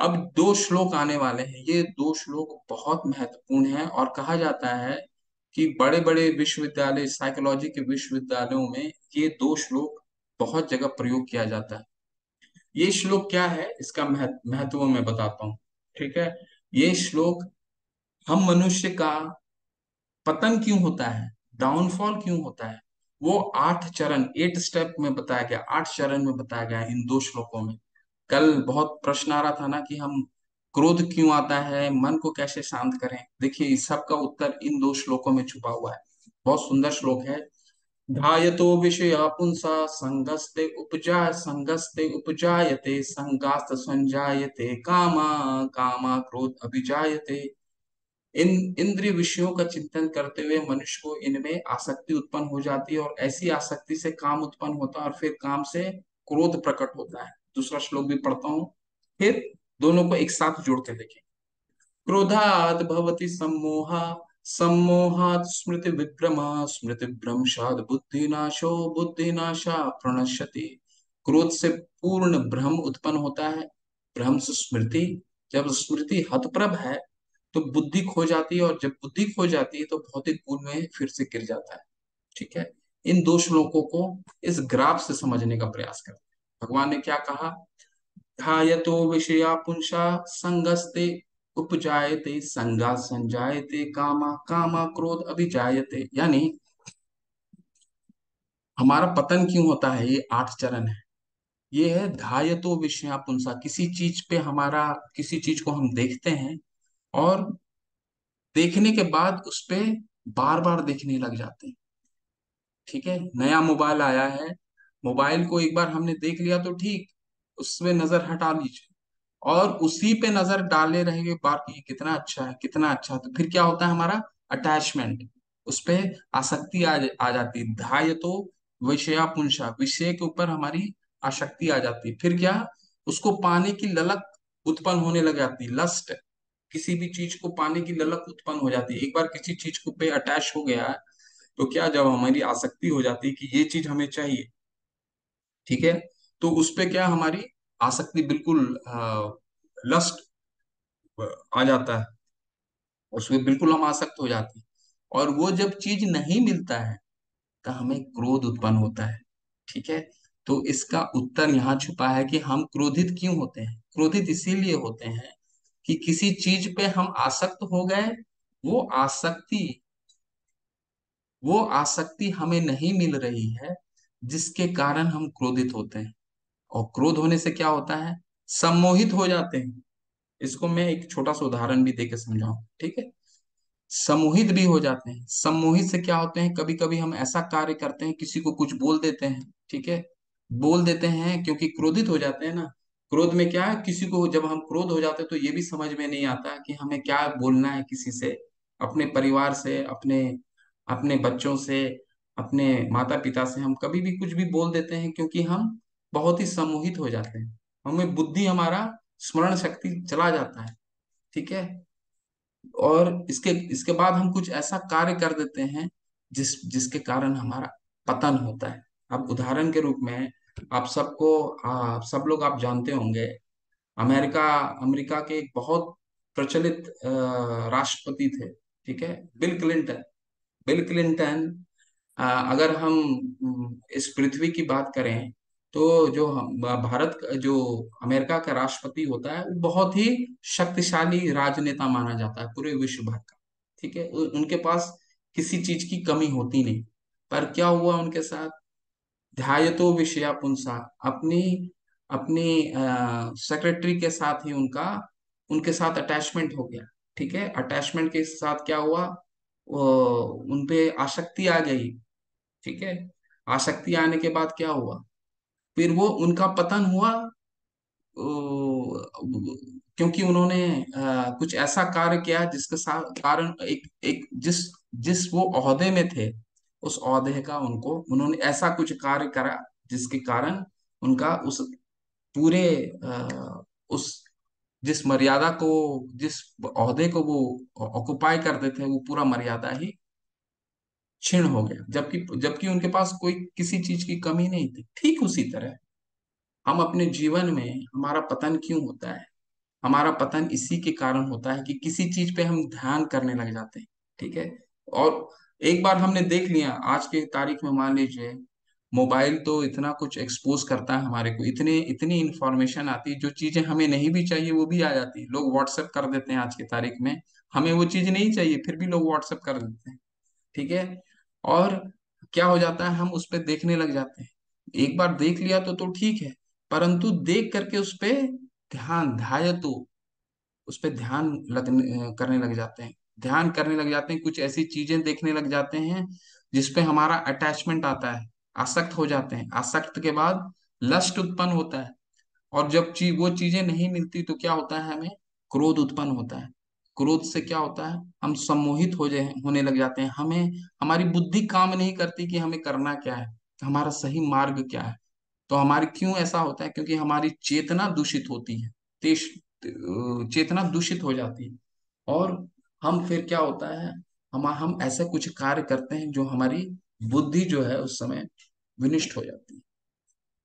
अब दो श्लोक आने वाले हैं। ये दो श्लोक बहुत महत्वपूर्ण हैं और कहा जाता है कि बड़े बड़े विश्वविद्यालय, साइकोलॉजी के विश्वविद्यालयों में ये दो श्लोक बहुत जगह प्रयोग किया जाता है। ये श्लोक क्या है? इसका महत्व मैं बताता हूँ, ठीक है? ये श्लोक, हम मनुष्य का पतन क्यों होता है? डाउनफॉल क्यों होता है? वो आठ चरण एट स्टेप में बताया गया, आठ चरण में बताया गया इन दो श्लोकों में। कल बहुत प्रश्न आ रहा था ना कि हम क्रोध क्यों आता है, मन को कैसे शांत करें? देखिए इस सब उत्तर इन दो श्लोकों में छुपा हुआ है। बहुत सुंदर श्लोक है ध्यायतो विषया पुंसा संगस्ते उपजा संगस्ते उपजायते संगास्त संजायते, कामा कामा क्रोध अभिजायते। इन, इंद्रिय विषयों का चिंतन करते हुए मनुष्य को इनमें आसक्ति उत्पन्न हो जाती है और ऐसी आसक्ति से काम उत्पन्न होता है और फिर काम से क्रोध प्रकट होता है। दूसरा श्लोक भी पढ़ता हूँ। फिर दोनों को एक साथ जोड़ के देखें। क्रोधात भवती सम्मोहा सम्मोहात स्मृति विभ्रम स्मृति भ्रंशाद बुद्धिनाशो बुद्धिनाशा प्रणश्यति। क्रोध से पूर्ण भ्रम उत्पन्न होता है। भ्रम से स्मृति, जब स्मृति हतप्रभ है तो बुद्धि खो जाती है और जब बुद्धि खो जाती है तो भौतिक गुण में फिर से गिर जाता है। ठीक है? इन दो श्लोकों को इस ग्राफ से समझने का प्रयास करते हैं भगवान ने क्या कहा? ध्यायतो विषया पुंसा संगस्ते उपजायते संगा संजायते कामा कामा क्रोध अभिजायते। यानी हमारा पतन क्यों होता है? ये आठ चरण है। ये है ध्यायतो विषया पुंसा किसी चीज़ पे हमारा, किसी चीज़ को हम देखते हैं और देखने के बाद उस पे बार बार देखने लग जाते हैं। ठीक है? नया मोबाइल आया है। मोबाइल को एक बार हमने देख लिया तो ठीक उसमें नज़र हटा लीजिए। और उसी पे नज़र डाले रहेंगे बार की कितना अच्छा है कितना अच्छा। है तो फिर क्या होता है हमारा? अटैचमेंट उस पर आसक्ति आ, आ जाती धाय तो विषया पुंसा विषय के ऊपर हमारी आसक्ति आ जाती फिर क्या? उसको पाने की ललक उत्पन्न होने लग जाती लस्ट किसी भी चीज़ को पाने की ललक उत्पन्न हो जाती एक बार किसी चीज़ को पे अटैच हो गया तो क्या जब हमारी आसक्ति हो जाती कि ये चीज़ हमें चाहिए ठीक है? तो उस पे क्या हमारी आसक्ति बिल्कुल लस्ट आ जाता है। उसमें बिल्कुल हम आसक्त हो जाते हैं। और वो जब चीज़ नहीं मिलता है तो हमें क्रोध उत्पन्न होता है, ठीक है? तो इसका उत्तर यहाँ छुपा है कि हम क्रोधित क्यों होते हैं? क्रोधित इसीलिए होते हैं कि किसी चीज़ पे हम आसक्त हो गए, वो आसक्ति वो आसक्ति हमें नहीं मिल रही है, जिसके कारण हम क्रोधित होते हैं। और क्रोध होने से क्या होता है? सम्मोहित हो जाते हैं। इसको मैं एक छोटा सा उदाहरण भी देके समझाऊं, ठीक है? सम्मोहित भी हो जाते हैं। सम्मोहित से क्या होते हैं? कभी कभी हम ऐसा कार्य करते हैं, किसी को कुछ बोल देते हैं, ठीक है? बोल देते हैं क्योंकि क्रोधित हो जाते हैं ना। क्रोध में क्या है? किसी को जब हम क्रोध हो जाते हैं तो ये भी समझ में नहीं आता कि हमें क्या बोलना है किसी से, अपने परिवार से, अपने अपने बच्चों से, अपने माता पिता से हम कभी भी कुछ भी बोल देते हैं क्योंकि हम बहुत ही सम्मोहित हो जाते हैं। हमें बुद्धि हमारा, स्मरण शक्ति चला जाता है, ठीक है? और इसके इसके बाद हम कुछ ऐसा कार्य कर देते हैं, जिस, जिसके कारण हमारा पतन होता है। अब उदाहरण के रूप में, आप सबको सब लोग आप जानते होंगे, अमेरिका अमेरिका के एक बहुत प्रचलित राष्ट्रपति थे, ठीक है? Bill Clinton. बिल क्लिंटन अगर हम इस पृथ्वी की बात करें तो जो भारत जो अमेरिका का राष्ट्रपति होता है, वो बहुत ही शक्तिशाली राजनेता माना जाता है पूरे विश्व भर का, ठीक है? उनके पास किसी चीज़ की कमी होती नहीं। पर क्या हुआ उनके साथ? ध्यायतो विषया पुंसा, अपनी अपनी सेक्रेटरी के साथ ही उनका, उनके साथ अटैचमेंट हो गया, ठीक है? अटैचमेंट के साथ क्या हुआ? उनपे आसक्ति आ गई, ठीक है? आसक्ति आने के बाद क्या हुआ? फिर वो उनका पतन हुआ क्योंकि उन्होंने कुछ ऐसा कार्य किया जिसके साथ कारण एक एक जिस जिस वो ओहदे में थे, उस औहदे का उनको, उन्होंने ऐसा कुछ कार्य करा जिसके कारण उनका उस पूरे उस जिस मर्यादा को, जिस औहदे को वो ऑक्युपाई करते थे, वो पूरा मर्यादा ही क्षीण हो गया। जबकि जबकि उनके पास कोई किसी चीज़ की कमी नहीं थी। ठीक उसी तरह। हम अपने जीवन में हमारा पतन क्यों होता है? हमारा पतन इसी के कारण होता है कि किसी चीज़ पे हम ध्यान करने लग जाते हैं। ठीक है? और एक बार हमने देख लिया, आज के तारीख में मान लीजिए, मोबाइल तो इतना कुछ एक्सपोज करता है हमारे को। इतने, इतनी इंफॉर्मेशन आती है, जो चीज़ें हमें नहीं भी चाहिए, वो भी आ जाती है। लोग व्हाट्सएप कर देते हैं आज की तारीख में। हमें वो चीज़ नहीं चाहिए, फिर भी लोग व्हाट्सएप कर देते हैं। ठीक है? और क्या हो जाता है, हम उस पर देखने लग जाते हैं। एक बार देख लिया तो तो ठीक है, परंतु देख करके उस पर ध्यान ध्यायतु उस पर ध्यान लगने, करने लग जाते हैं। ध्यान करने लग जाते हैं, कुछ ऐसी चीज़ें देखने लग जाते हैं जिसपे हमारा अटैचमेंट आता है, आसक्त हो जाते हैं। आसक्त के बाद लस्ट उत्पन्न होता है। और जब चीज़ वो चीज़ें नहीं मिलती तो क्या होता है हमें? क्रोध उत्पन्न होता है। क्रोध से क्या होता है? हम सम्मोहित हो जाए, होने लग जाते हैं। हमें, हमारी बुद्धि काम नहीं करती कि हमें करना क्या है हमारा सही मार्ग क्या है? तो हमारी क्यों ऐसा होता है? क्योंकि हमारी चेतना दूषित होती है तेज चेतना दूषित हो जाती है। और हम फिर क्या होता है? हम हम ऐसे कुछ कार्य करते हैं जो हमारी बुद्धि जो है उस समय विनिष्ट हो जाती है।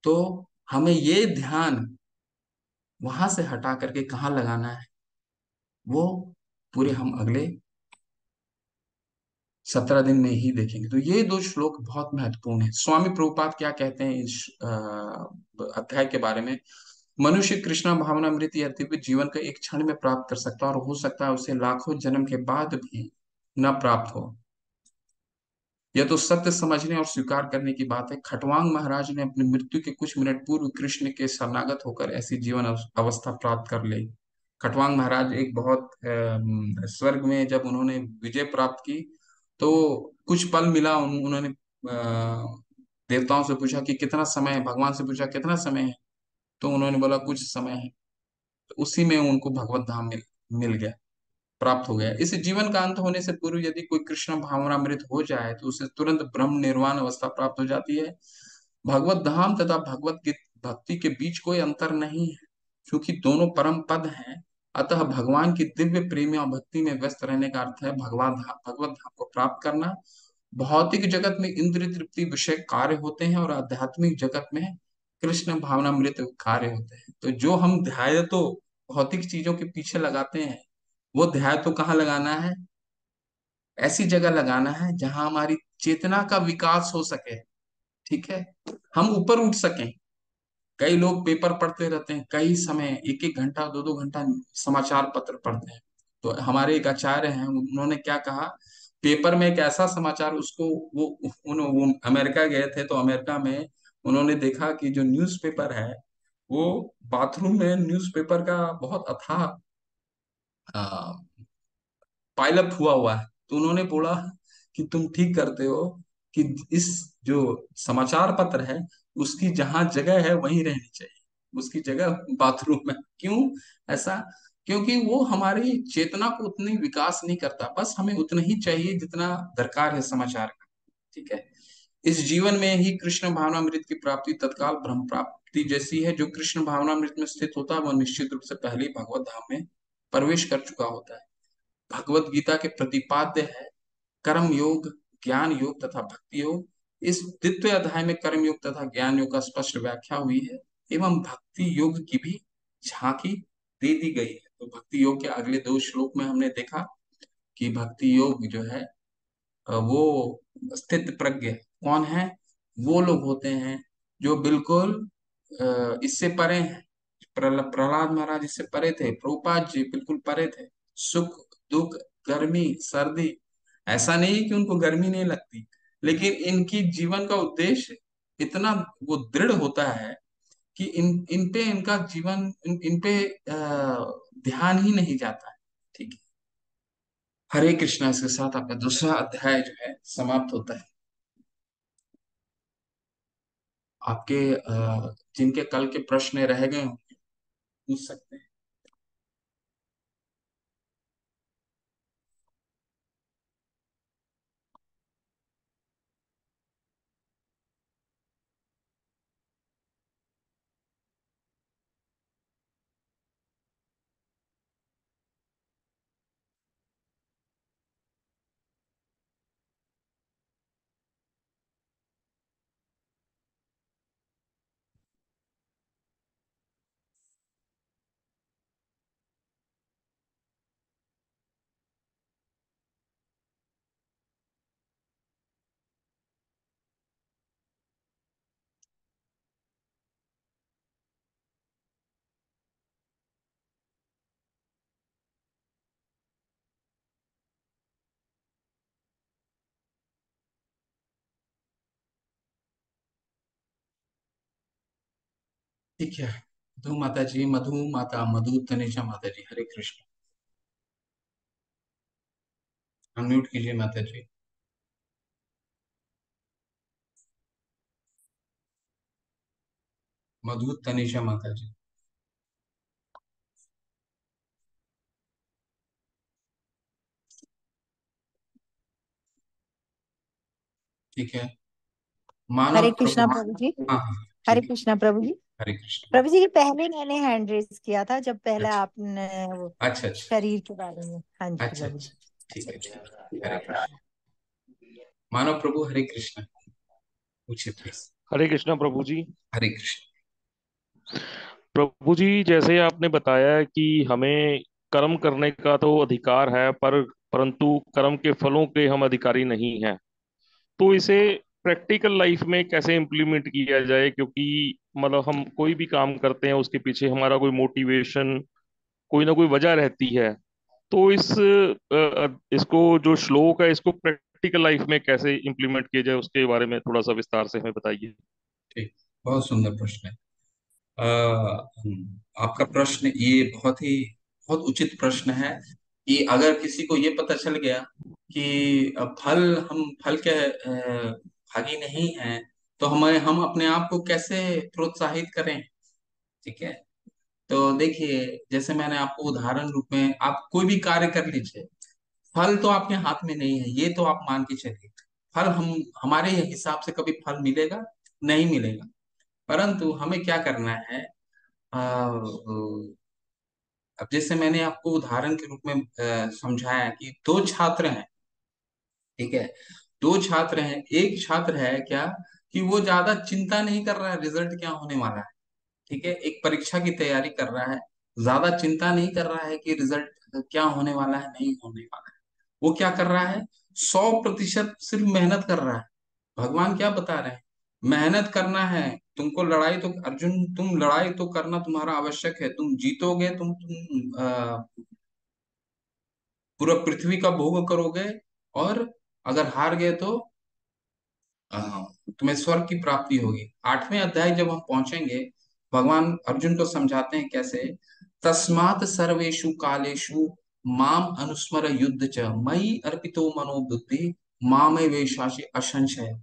तो हमें ये ध्यान वहाँ से हटा करके कहाँ लगाना है? वो पूरे हम अगले सत्रह दिन में ही देखेंगे। तो ये दो श्लोक बहुत महत्वपूर्ण है। स्वामी प्रभुपाद क्या कहते हैं इस अध्याय के बारे में? मनुष्य कृष्णा भावना मृत या दिव्य जीवन का एक क्षण में प्राप्त कर सकता है और हो सकता है उसे लाखों जन्म के बाद भी न प्राप्त हो। यह तो सत्य समझने और स्वीकार करने की बात है। खटवांग महाराज ने अपनी मृत्यु के कुछ मिनट पूर्व कृष्ण के शरणागत होकर ऐसी जीवन अवस्था प्राप्त कर ली। खटवांग महाराज एक बहुत स्वर्ग में जब उन्होंने विजय प्राप्त की तो कुछ पल मिला उन, उन्होंने देवताओं से पूछा कि कितना समय है भगवान से पूछा कितना समय है? तो उन्होंने बोला कुछ समय है। तो उसी में उनको भगवत धाम मिल मिल गया प्राप्त हो गया। इस जीवन का अंत होने से पूर्व यदि कोई कृष्ण भावनामृत हो जाए तो उसे तुरंत ब्रह्म निर्वाण अवस्था प्राप्त हो जाती है। भगवत धाम तथा भगवत भक्ति के बीच कोई अंतर नहीं है क्योंकि दोनों परम पद हैं। अतः भगवान की दिव्य प्रेम और भक्ति में व्यस्त रहने का अर्थ है भगवान धाम भगवत धाम को प्राप्त करना। भौतिक जगत में इंद्र तृप्ति विषय कार्य होते हैं और आध्यात्मिक जगत में कृष्ण भावना मृत कार्य होते हैं। तो जो हम ध्याय तो भौतिक चीज़ों के पीछे लगाते हैं, वो ध्याय तो कहाँ लगाना है? ऐसी जगह लगाना है जहाँ हमारी चेतना का विकास हो सके, ठीक है? हम ऊपर उठ सकें। कई लोग पेपर पढ़ते रहते हैं, कई समय एक एक घंटा दो दो घंटा समाचार पत्र पढ़ते हैं। तो हमारे एक आचार्य हैं, उन्होंने क्या कहा, पेपर में एक ऐसा समाचार उसको वो, उन, वो अमेरिका गए थे तो अमेरिका में उन्होंने देखा कि जो न्यूज़पेपर है, वो बाथरूम में न्यूज़पेपर का बहुत अथाह पाइलअप हुआ हुआ है। तो उन्होंने बोला कि तुम ठीक करते हो कि इस जो समाचार पत्र है उसकी जहाँ जगह है, वहीं रहनी चाहिए। उसकी जगह बाथरूम में क्यों? ऐसा क्योंकि वो हमारी चेतना को उतनी विकास नहीं करता। बस हमें उतना ही चाहिए जितना दरकार है समाचार का। ठीक है? इस जीवन में ही कृष्ण भावना भावनामृत की प्राप्ति तत्काल ब्रह्म प्राप्ति जैसी है। जो कृष्ण भावना भावनामृत में स्थित होता है, वह निश्चित रूप से पहले ही भगवत धाम में प्रवेश कर चुका होता है। भगवत गीता के प्रतिपाद्य है, कर्म योग, ज्ञान योग तथा भक्ति योग। इस द्वितीय अध्याय में कर्म योग तथा ज्ञान योग का स्पष्ट व्याख्या हुई है, एवं भक्ति योग की भी झांकी दे दी गई है। तो भक्ति योग के अगले दो श्लोक में हमने देखा कि भक्ति योग जो है वो स्थित प्रज्ञ कौन है? वो लोग होते हैं जो बिल्कुल इससे परे हैं। प्रहलाद महाराज इससे परे थे, प्रभुपाद जी बिल्कुल परे थे। सुख, दुख, गर्मी, सर्दी, ऐसा नहीं कि उनको गर्मी नहीं लगती। लेकिन इनकी जीवन का उद्देश्य इतना वो दृढ़ होता है कि इन इन पे इनका जीवन इन, इन पे ध्यान ही नहीं जाता है। ठीक है? हरे कृष्णा इसके साथ आपका दूसरा अध्याय जो है समाप्त होता है। आपके जिनके कल के प्रश्न रह गए होंगे पूछ सकते हैं। ठीक है। मधु माता जी मधु माता मधु तनिषा माता जी हरे कृष्ण। अनम्यूट कीजिए माता जी मधु तनिषा माता जी ठीक है। मानव हरे कृष्णा प्रभु जी। हाँ हाँ हरे कृष्णा प्रभु जी। हरे कृष्ण। प्रभु जी पहले मैंने हैंड रेज किया था जब पहले अच्छा। आपने वो अच्छा अच्छा। शरीर के बारे में। हाँ जी अच्छा प्रभु जी। अच्छा ठीक है। हरे कृष्ण। मानव प्रभु हरे कृष्ण। पूछिए प्लीज़ हरे कृष्णा प्रभु जी। हरे कृष्ण। प्रभु जी जैसे आपने बताया कि हमें कर्म करने का तो अधिकार है पर परंतु कर्म के फलों के हम अधिकारी नहीं हैं। तो इसे प्रैक्टिकल लाइफ में कैसे इम्प्लीमेंट किया जाए? क्योंकि मतलब हम कोई भी काम करते हैं, उसके पीछे हमारा कोई मोटिवेशन कोई ना कोई वजह रहती है। तो इस इसको जो श्लोक है, इसको प्रैक्टिकल लाइफ में कैसे इम्प्लीमेंट किया जाए, उसके बारे में थोड़ा सा विस्तार से हमें बताइए। ठीक, बहुत सुंदर प्रश्न है। आपका प्रश्न ये बहुत ही, बहुत उचित प्रश्न है कि अगर किसी को ये पता चल गया कि फल, हम फल के भागी नहीं हैं तो हमें, हम अपने आप को कैसे प्रोत्साहित करें? ठीक है? तो देखिए, जैसे मैंने आपको उदाहरण रूप में, आप कोई भी कार्य कर लीजिए। फल तो आपके हाथ में नहीं है, ये तो आप मान के चलिए। फल हम, हमारे हिसाब से कभी फल मिलेगा? नहीं मिलेगा। परंतु हमें क्या करना है? अब जैसे मैंने आपको उदाहरण के रूप में समझाया कि दो छात्र हैं। ठीक है? दो छात्र हैं। एक छात्र है क्या? कि वो ज़्यादा चिंता नहीं कर रहा है रिज़ल्ट क्या होने वाला है? ठीक है, एक परीक्षा की तैयारी कर रहा है, ज़्यादा चिंता नहीं कर रहा है कि रिज़ल्ट क्या होने वाला है, नहीं होने वाला है। वो क्या कर रहा है? सौ प्रतिशत सिर्फ़ मेहनत कर रहा है। भगवान क्या बता रहे हैं? मेहनत करना है, तुमको लड़ाई तो अर्जुन, तुम लड़ाई तो करना तुम्हारा आवश्यक है, तुम जीतोगे, तुम तुम पूरा पृथ्वी का भोग करोगे, और अगर हार गए तो तुम्हें स्वर्ग की प्राप्ति होगी। आठवें अध्याय जब हम पहुँचेंगे, भगवान अर्जुन को समझाते हैं कैसे, तस्मात् सर्वेषु कालेषु माम अनुस्मर युद्ध च, मयि अर्पितो मनो बुद्धि, मामे वेशाशि असंशय।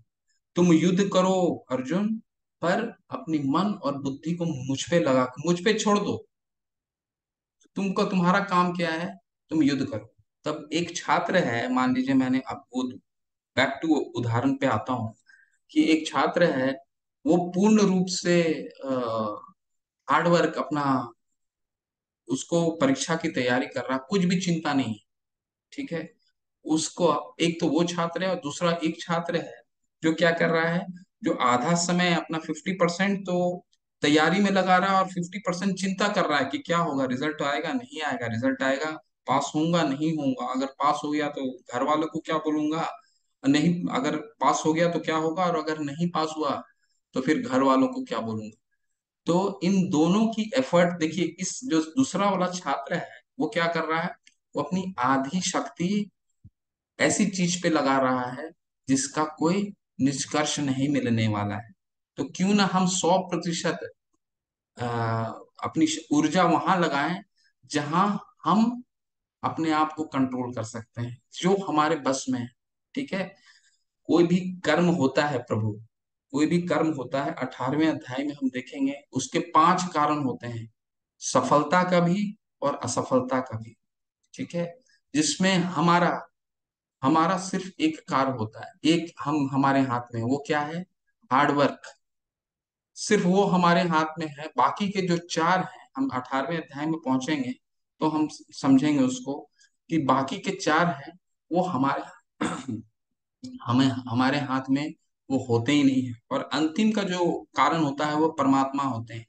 तुम युद्ध करो अर्जुन, पर अपनी मन और बुद्धि को मुझ पे लगा, मुझ पे छोड़ दो। तुमको तुम्हारा काम क्या है? तुम युद्ध करो। तब एक छात्र है, मान लीजिए मैंने आपको बैक टू उदाहरण पे आता हूँ कि एक छात्र है, वो पूर्ण रूप से हार्ड वर्क अपना, उसको परीक्षा की तैयारी कर रहा, कुछ भी चिंता नहीं ठीक है? उसको एक तो वो छात्र है और दूसरा एक छात्र है जो क्या कर रहा है, जो आधा समय अपना फिफ्टी परसेंट तो तैयारी में लगा रहा है और फिफ्टी परसेंट चिंता कर रहा है कि क्या होगा रिज़ल्ट आएगा, नहीं आएगा रिज़ल्ट आएगा पास होऊँगा, नहीं होऊँगा, अगर पास हो गया तो घर वालों को क्या बोलूँगा? नहीं, अगर पास हो गया तो क्या होगा? और अगर नहीं पास हुआ तो फिर घर वालों को क्या बोलूँगा? तो इन दोनों की एफर्ट देखिए, इस जो दूसरा वाला छात्र है, वो क्या कर रहा है? वो अपनी आधी शक्ति ऐसी चीज़ पे लगा रहा है जिसका कोई निष्कर्ष नहीं मिलने वाला है। तो क्यों ना हम सौ प्रतिशत अपनी ऊर्जा वहाँ लगाएँ जहाँ हम अपने आप को कंट्रोल कर सकते हैं, जो हमारे बस में है। ठीक है? कोई भी कर्म होता है प्रभु, कोई भी कर्म होता है, अठारहवें अध्याय में हम देखेंगे, उसके पाँच कारण होते हैं, सफलता का भी और असफलता का भी, ठीक है? जिसमें हमारा हमारा सिर्फ़ एक कार्य होता है, एक हम हमारे हाथ में, वो क्या है? Hard work. सिर्फ़ वो हमारे हाथ में है, बाकी के जो चार हैं, हम अठारहवें अध्याय में पहुँचेंगे तो हम समझेंगे उसको कि बाकी के चार हैं, वो हमारे हमें, हमारे हाथ में वो होते ही नहीं है। और अंतिम का जो कारण होता है वो परमात्मा होते हैं।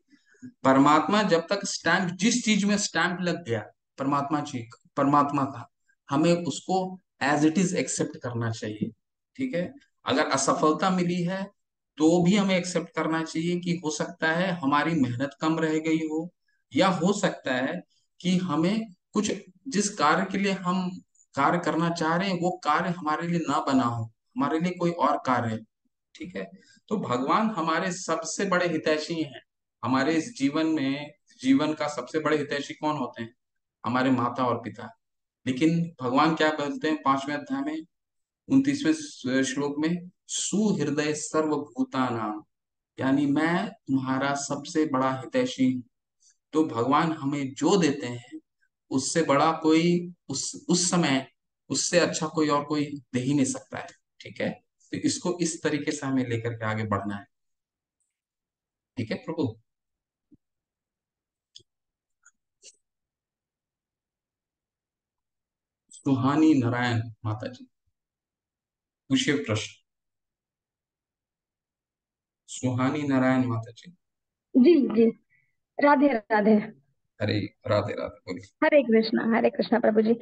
परमात्मा जब तक स्टैंप जिस चीज़ में स्टैंप लग गया, परमात्मा जी परमात्मा का, हमें उसको एज इट इज़ एक्सेप्ट करना चाहिए, ठीक है? अगर असफलता मिली है तो भी हमें एक्सेप्ट करना चाहिए कि हो सकता है हमारी मेहनत कम रह गई हो, या हो सकता है कि हमें कुछ, जिस कार्य के लिए हम कार्य करना चाह रहे हैं, वो कार्य हमारे लिए ना बना हो, हमारे लिए कोई और कार्य ठीक है? तो भगवान हमारे सबसे बड़े हितैषी हैं। हमारे इस जीवन में, जीवन का सबसे बड़े हितैषी कौन होते हैं? हमारे माता और पिता। लेकिन भगवान क्या बोलते हैं पाँचवें अध्याय में, उनतीसवें श्लोक में? सुहृदय सर्वभूता नाम यानी मैं तुम्हारा सबसे बड़ा हितैषी हूँ। तो भगवान हमें जो देते हैं उससे बड़ा कोई, उस उस समय उससे अच्छा कोई और कोई दे ही नहीं सकता है, ठीक है? तो इसको इस तरीके से हमें लेकर के आगे बढ़ना है। ठीक है, प्रभु? सुहानी नारायण माता जी पूछिए प्रश्न। सुहानी नारायण माता जी जी जी। राधे राधे। हरे राधे राधे हरे कृष्णा हरे कृष्णा प्रभु जी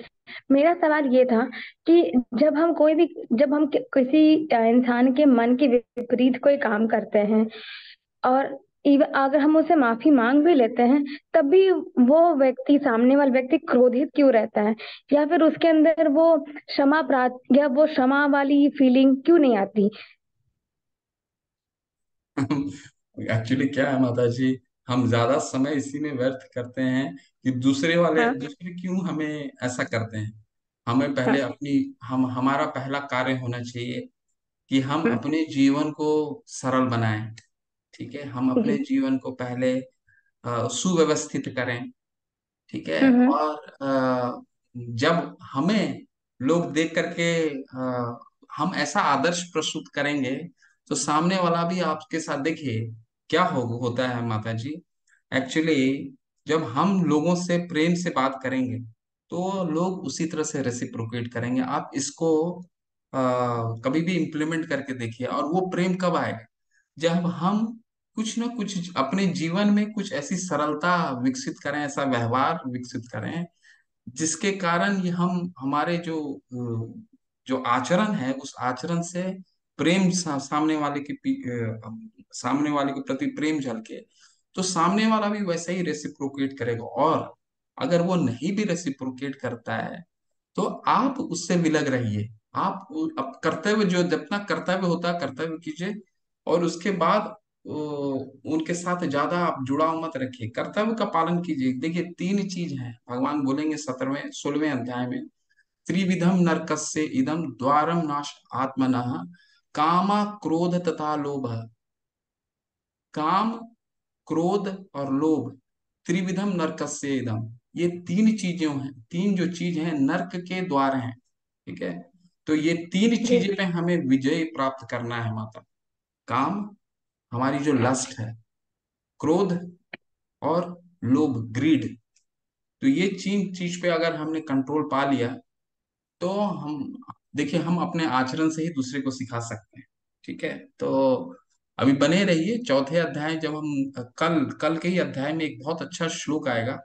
मेरा सवाल ये था कि जब हम कोई भी जब हम किसी इंसान के मन के विपरीत कोई काम करते हैं और अगर हम उसे माफ़ी मांग भी लेते हैं तब भी वो व्यक्ति सामने वाला व्यक्ति क्रोधित क्यों रहता है? या फिर उसके अंदर वो क्षमा प्रार्थ या वो क्षमा वाली फीलिंग क्यों नहीं आती? एक्चुअली क्या है माता जी हम ज़्यादा समय इसी में व्यर्थ करते हैं कि दूसरे वाले हाँ। दूसरे क्यों हमें ऐसा करते हैं? हमें पहले हाँ अपनी हम हमारा पहला कार्य होना चाहिए कि हम हम्म, अपने जीवन को सरल बनाएँ ठीक है? हम अपने जीवन को पहले अ, सुव्यवस्थित करें ठीक है? हम्म हम्म, और अ, जब हमें लोग देख करके अ, हम ऐसा आदर्श प्रस्तुत करेंगे तो सामने वाला भी आपके साथ देखिए क्या हो होता है माता जी एक्चुअली जब हम लोगों से प्रेम से बात करेंगे तो लोग उसी तरह से रेसिप्रोकेट करेंगे। आप इसको अ, कभी भी इम्प्लीमेंट करके देखिए और वो प्रेम कब आएगा? जब हम कुछ ना कुछ अपने जीवन में कुछ ऐसी सरलता विकसित करें ऐसा व्यवहार विकसित करें जिसके कारण ये हम हमारे जो जो आचरण है उस आचरण से प्रेम सामने वाले के सामने वाले के प्रति प्रेम झलके तो सामने वाला भी वैसा ही रेसिप्रोकेट करेगा। और अगर वो नहीं भी रेसिप्रोकेट करता है तो आप उससे विलग रहिए। आप अब कर्तव्य जो जितना कर्तव्य होता है, कर्तव्य कीजिए। और उसके बाद उनके साथ ज़्यादा आप जुड़ाव मत रखिए। कर्तव्य का पालन कीजिए। देखिए, तीन चीज़ है। भगवान बोलेंगे सत्रहवें सोलहवें अध्याय में त्रिविधम नरकस्य इदम द्वारम नाश आत्मनः, कामा क्रोध तथा लोभ। काम क्रोध और लोभ त्रिविधम नरकस्य इदम ये तीन चीज़ें हैं तीन जो चीज़ हैं नरक के द्वार हैं ठीक है? तो ये तीन चीज़ें पे हमें विजय प्राप्त करना है माता। काम हमारी जो लस्ट है क्रोध और लोभ ग्रीड तो ये तीन चीज़ पे अगर हमने कंट्रोल पा लिया तो हम देखिए हम अपने आचरण से ही दूसरे को सिखा सकते हैं ठीक है? तो अभी बने रहिए चौथे अध्याय जब हम कल कल के ही अध्याय में एक बहुत अच्छा श्लोक आएगा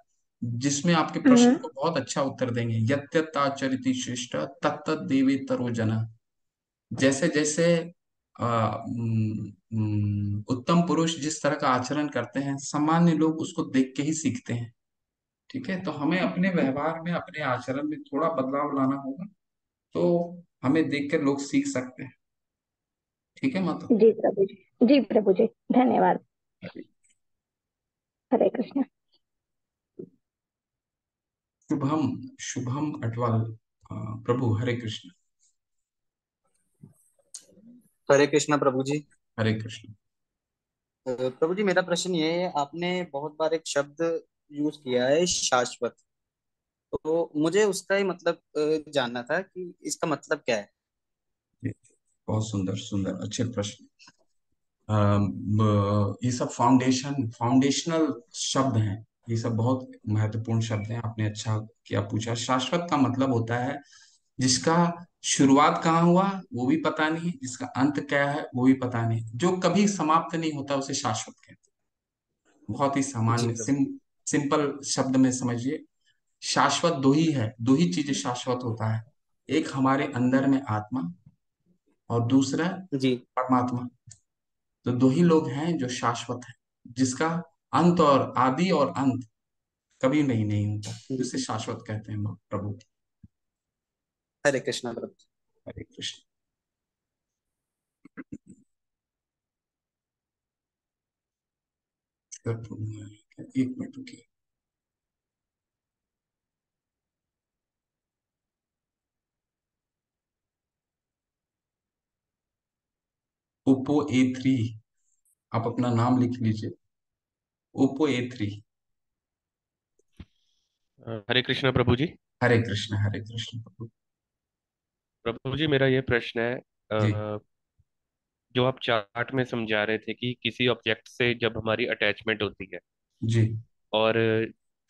जिसमें आपके प्रश्न हम्म। को बहुत अच्छा उत्तर देंगे। यत्यताचरिति श्रेष्ठ तत्त देवे तरो जना। जैसे जैसे उत्तम पुरुष जिस तरह का आचरण करते हैं सामान्य लोग उसको देख के ही सीखते हैं। ठीक है? तो हमें अपने व्यवहार में अपने आचरण में थोड़ा बदलाव लाना होगा तो हमें देख कर लोग सीख सकते हैं। ठीक है माता। जी प्रभु जी जी प्रभु जी धन्यवाद। हरे कृष्ण। शुभम शुभम अटवाल प्रभु हरे कृष्ण। हरे कृष्ण प्रभु जी। हरे कृष्ण। प्रभु जी मेरा प्रश्न ये है आपने बहुत बार एक शब्द यूज़ किया है शाश्वत। तो मुझे उसका ही मतलब जानना था कि इसका मतलब क्या है। बहुत सुंदर सुंदर अच्छे प्रश्न। ये सब फाउंडेशन फाउंडेशनल शब्द हैं। ये सब बहुत महत्वपूर्ण शब्द हैं। आपने अच्छा किया पूछा। शाश्वत का मतलब होता है जिसका शुरुआत कहाँ हुआ वो भी पता नहीं जिसका अंत क्या है वो भी पता नहीं। जो कभी समाप्त नहीं होता उसे शाश्वत कहते हैं। बहुत ही सामान्य सिम सिंपल शब्द में समझिए। शाश्वत दो ही है दो ही चीज़ें शाश्वत होता है। एक हमारे अंदर में आत्मा और दूसरा जी। परमात्मा। तो दो ही लोग हैं जो शाश्वत है जिसका अंत और आदि और अंत कभी नहीं नहीं होता जिसे शाश्वत कहते हैं प्रभु। हरे कृष्णा प्रभु हरे कृष्ण। एक मिनट रुकिए। ओप्पो ए थ्री आप अपना नाम लिख लीजिए। Oppo A three Hare Krishna प्रभु जी। हरे कृष्ण हरे कृष्ण प्रभु। प्रभु जी मेरा ये प्रश्न है जी। जो आप चार्ट में समझा रहे थे कि किसी ऑब्जेक्ट से जब हमारी अटैचमेंट होती है जी। और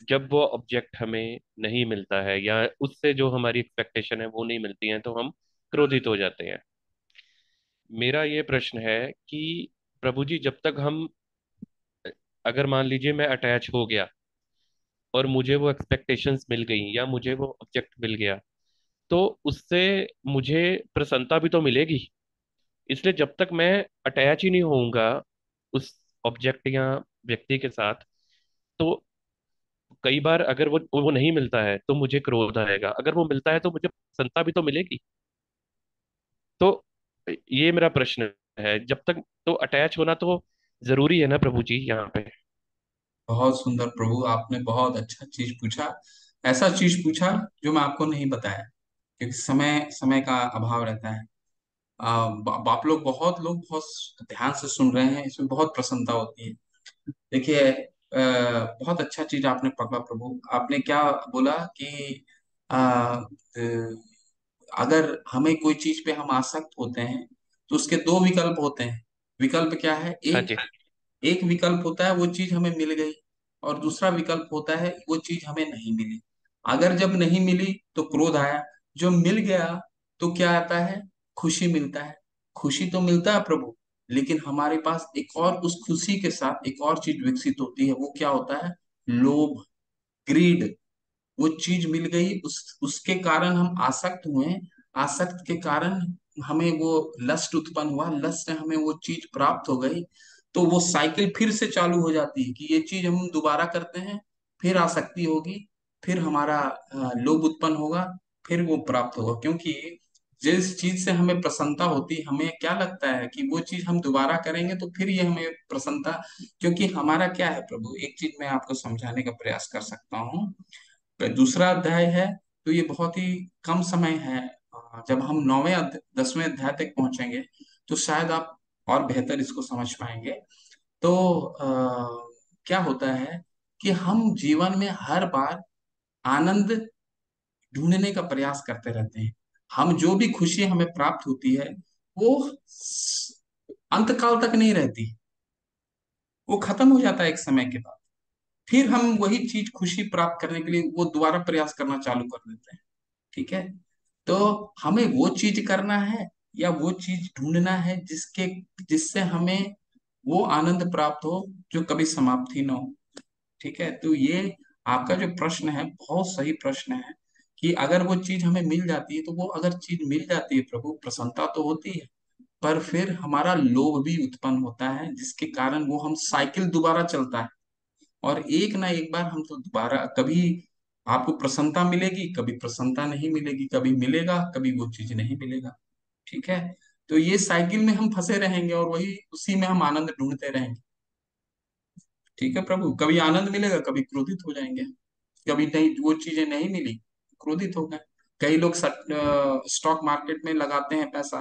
जब वो ऑब्जेक्ट हमें नहीं मिलता है या उससे जो हमारी एक्सपेक्टेशन है वो नहीं मिलती है तो हम क्रोधित हो जाते हैं। मेरा ये प्रश्न है कि प्रभु जी, जब तक हम, अगर मान लीजिए मैं अटैच हो गया और मुझे वो एक्सपेक्टेशंस मिल गई या मुझे वो ऑब्जेक्ट मिल गया तो उससे मुझे प्रसन्नता भी तो मिलेगी। इसलिए जब तक मैं अटैच ही नहीं होऊँगा उस ऑब्जेक्ट या व्यक्ति के साथ तो कई बार अगर वो वो नहीं मिलता है तो मुझे क्रोध आएगा। अगर वो मिलता है तो मुझे प्रसन्नता भी तो मिलेगी। तो ये मेरा प्रश्न है, जब तक तो अटैच होना तो ज़रूरी है ना प्रभु जी यहाँ पे? बहुत सुंदर प्रभु, आपने बहुत अच्छा चीज़ पूछा। ऐसा चीज़ पूछा जो मैं आपको नहीं बताया, क्योंकि समय समय का अभाव रहता है। आप लोग बहुत लोग बहुत ध्यान से सुन रहे हैं, इसमें बहुत प्रसन्नता होती है। देखिए बहुत अच्छा चीज़ आपने पकड़ा प्रभु। आपने क्या बोला कि अगर हमें कोई चीज़ पे हम आसक्त होते हैं तो उसके दो विकल्प होते हैं। विकल्प क्या है? हाँ एक जी। एक विकल्प होता है वो चीज़ हमें मिल गई और दूसरा विकल्प होता है वो चीज़ हमें नहीं मिली। अगर जब नहीं मिली तो क्रोध आया। जो मिल गया तो क्या आता है? खुशी मिलता है। खुशी तो मिलता है प्रभु लेकिन हमारे पास एक और उस खुशी के साथ एक और चीज़ विकसित होती है वो क्या होता है? लोभ ग्रीड वो चीज़ मिल गई, उस, उसके कारण हम आसक्त हुए। आसक्त के कारण हमें वो लस्ट उत्पन्न हुआ, लस्ट से हमें वो चीज़ प्राप्त हो गई। तो वो साइकिल फिर से चालू हो जाती है कि ये चीज़ हम दोबारा करते हैं, फिर आसक्ति होगी, फिर हमारा लोभ उत्पन्न होगा, फिर वो प्राप्त होगा। क्योंकि जिस चीज़ से हमें प्रसन्नता होती, हमें क्या लगता है कि वो चीज़ हम दोबारा करेंगे तो फिर ये हमें प्रसन्नता, क्योंकि हमारा क्या है प्रभु? एक चीज़ मैं आपको समझाने का प्रयास कर सकता हूँ। दूसरा अध्याय है तो ये बहुत ही कम समय है जब हम नौवे दसवें अध्याय तक पहुँचेंगे तो शायद आप और बेहतर इसको समझ पाएँगे। तो आ, क्या होता है कि हम जीवन में हर बार आनंद ढूँढने का प्रयास करते रहते हैं। हम जो भी खुशी हमें प्राप्त होती है वो अंतकाल तक नहीं रहती। वो खत्म हो जाता है एक समय के बाद। फिर हम वही चीज़ खुशी प्राप्त करने के लिए वो दोबारा प्रयास करना चालू कर देते हैं। ठीक है? तो हमें वो चीज़ करना है या वो चीज़ ढूंढना है जिसके, जिससे हमें वो आनंद प्राप्त हो जो कभी समाप्त ना हो। ठीक है? तो ये आपका जो प्रश्न है, बहुत सही प्रश्न है कि अगर वो चीज़ हमें मिल जाती है तो वो अगर चीज़ मिल जाती है प्रभु, प्रसन्नता तो होती है, पर फिर हमारा लोभ भी उत्पन्न होता है जिसके कारण वो हम साइकिल दोबारा चलता है। और एक ना एक बार हम तो दोबारा कभी आपको प्रसन्नता मिलेगी, कभी प्रसन्नता नहीं मिलेगी, कभी मिलेगा, कभी वो चीज़ नहीं मिलेगा, ठीक है? तो ये साइकिल में हम फंसे रहेंगे और वही उसी में हम आनंद ढूंढते रहेंगे। ठीक है प्रभु? कभी आनंद मिलेगा, कभी क्रोधित हो जाएँगे। कभी नहीं, वो चीज़ें नहीं मिली, क्रोधित हो गए। कई लोग स्टॉक मार्केट में लगाते हैं पैसा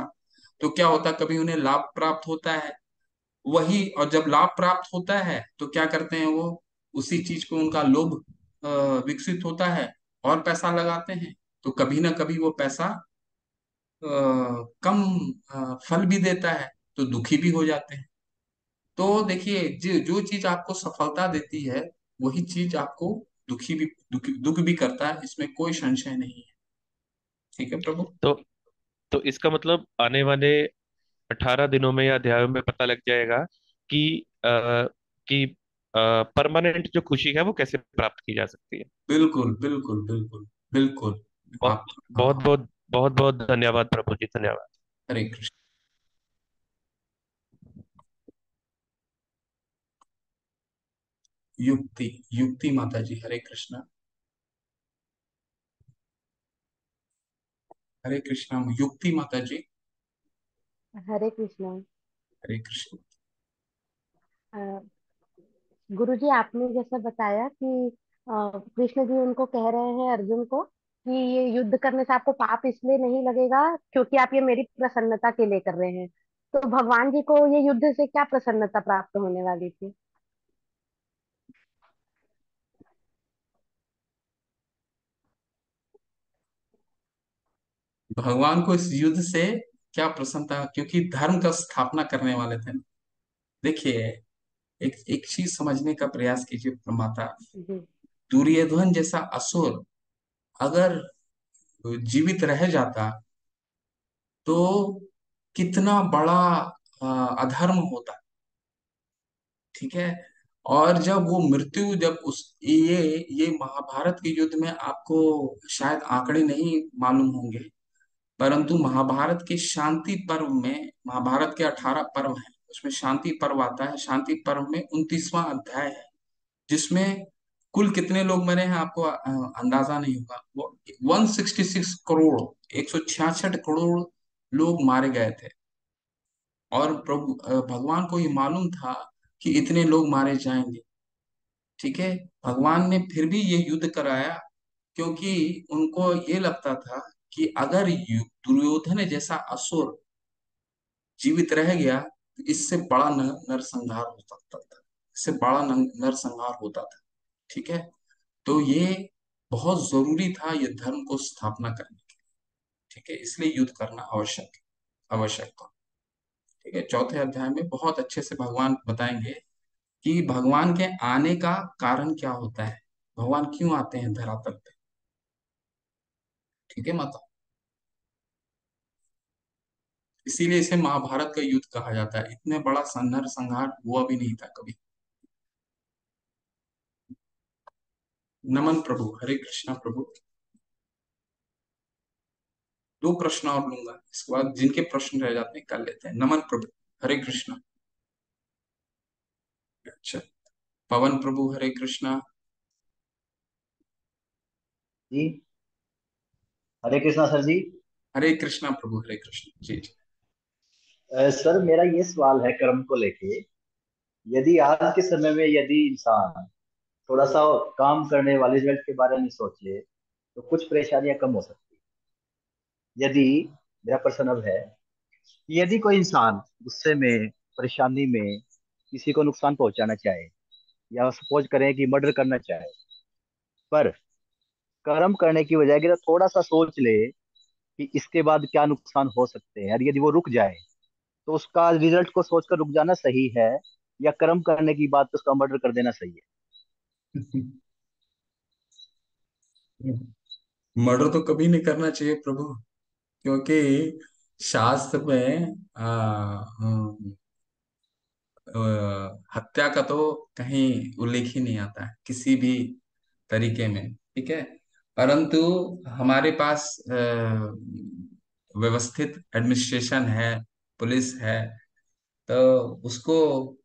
तो क्या होता है, कभी उन्हें लाभ प्राप्त होता है। वही, और जब लाभ प्राप्त होता है तो क्या करते हैं वो? उसी चीज़ को उनका लोभ विकसित होता है और पैसा लगाते हैं। तो कभी ना कभी वो पैसा अ, कम अ, फल भी देता है तो दुखी भी हो जाते हैं। तो देखिए जो जो चीज़ आपको सफलता देती है वही चीज़ आपको दुखी भी दुखी दुख भी करता है इसमें कोई संशय नहीं है। ठीक है प्रभु? तो तो इसका मतलब आने वाले अठारह दिनों में या अध्यायों में पता लग जाएगा कि आ, कि परमानेंट जो खुशी है वो कैसे प्राप्त की जा सकती है? बिल्कुल बिल्कुल बिल्कुल बिल्कुल। बहुत आप बहुत बहुत बहुत बहुत धन्यवाद प्रभु जी धन्यवाद। हरे कृष्ण। युक्ति युक्ति माता जी हरे कृष्णा। हरे कृष्णा युक्ति माता जी हरे कृष्णा। हरे कृष्ण। अ, गुरुजी आपने जैसा बताया कि कृष्ण जी उनको कह रहे हैं अर्जुन को कि ये युद्ध करने से आपको पाप इसलिए नहीं लगेगा क्योंकि आप ये मेरी प्रसन्नता के लिए कर रहे हैं। तो भगवान जी को ये युद्ध से क्या प्रसन्नता प्राप्त होने वाली थी? भगवान को इस युद्ध से क्या प्रसन्नता क्योंकि धर्म का स्थापना करने वाले थे। देखिए एक एक चीज़ समझने का प्रयास कीजिए प्रमाता दुर्योधन जैसा असुर अगर जीवित रह जाता तो कितना बड़ा अधर्म होता। ठीक है? और जब वो मृत्यु जब उस ये ये महाभारत के युद्ध में आपको शायद आंकड़े नहीं मालूम होंगे परंतु महाभारत के शांति पर्व में महाभारत के अठारह पर्व हैं उसमें शांति पर्व आता है। शांति पर्व में उनतीसवां अध्याय है, जिसमें कुल कितने लोग मरे हैं आपको अंदाज़ा नहीं होगा। वो 166 करोड़ 166 करोड़ लोग मारे गए थे। और प्रभु भगवान को ये मालूम था कि इतने लोग मारे जाएँगे। ठीक है? भगवान ने फिर भी ये युद्ध कराया, क्योंकि उनको ये लगता था कि अगर दुर्योधन जैसा असुर जीवित रह गया इससे बड़ा नरसंहार हो सकता था। इससे बड़ा नरसंहार होता था, ठीक है? तो ये बहुत ज़रूरी था ये धर्म को स्थापना करने के लिए, ठीक है? इसलिए युद्ध करना आवश्यक आवश्यक था, ठीक है? चौथे अध्याय में बहुत अच्छे से भगवान बताएँगे कि भगवान के आने का कारण क्या होता है? भगवान क्यों आते हैं धरातल पे? ठीक है, माता? इसीलिए इसे महाभारत का युद्ध कहा जाता है। इतने बड़ा संघर्ष संहार हुआ भी नहीं था कभी। नमन प्रभु हरे कृष्णा प्रभु। दो प्रश्न और लूँगा। इसके बाद जिनके प्रश्न रह जाते हैं कर लेते हैं। नमन प्रभु हरे कृष्णा। अच्छा। पवन प्रभु हरे कृष्णा। जी। हरे कृष्णा सर जी। हरे कृष्णा प्रभु हरे कृष्णा। जी जी। सर, मेरा ये सवाल है कर्म को लेके। यदि आज के समय में यदि इंसान थोड़ा सा काम करने वाले रिज़ल्ट के बारे में सोचे तो कुछ परेशानियाँ कम हो सकती यदि, मेरा प्रश्न है, यदि कोई इंसान गुस्से में, परेशानी में किसी को नुकसान पहुंचाना चाहे, या सपोज़ करें कि मर्डर करना चाहे, पर कर्म करने की बजाय थोड़ा सा सोच ले कि इसके बाद क्या नुकसान हो सकते हैं, और यदि वो रुक जाए तो उसका रिज़ल्ट को सोचकर रुक जाना सही है या कर्म करने की बात उसका मर्डर कर देना सही है। मर्डर तो कभी नहीं करना चाहिए प्रभु क्योंकि शास्त्र में आ, अ, हत्या का तो कहीं उल्लेख ही नहीं आता किसी भी तरीके में ठीक है? परंतु हमारे पास व्यवस्थित एडमिनिस्ट्रेशन है पुलिस है तो उसको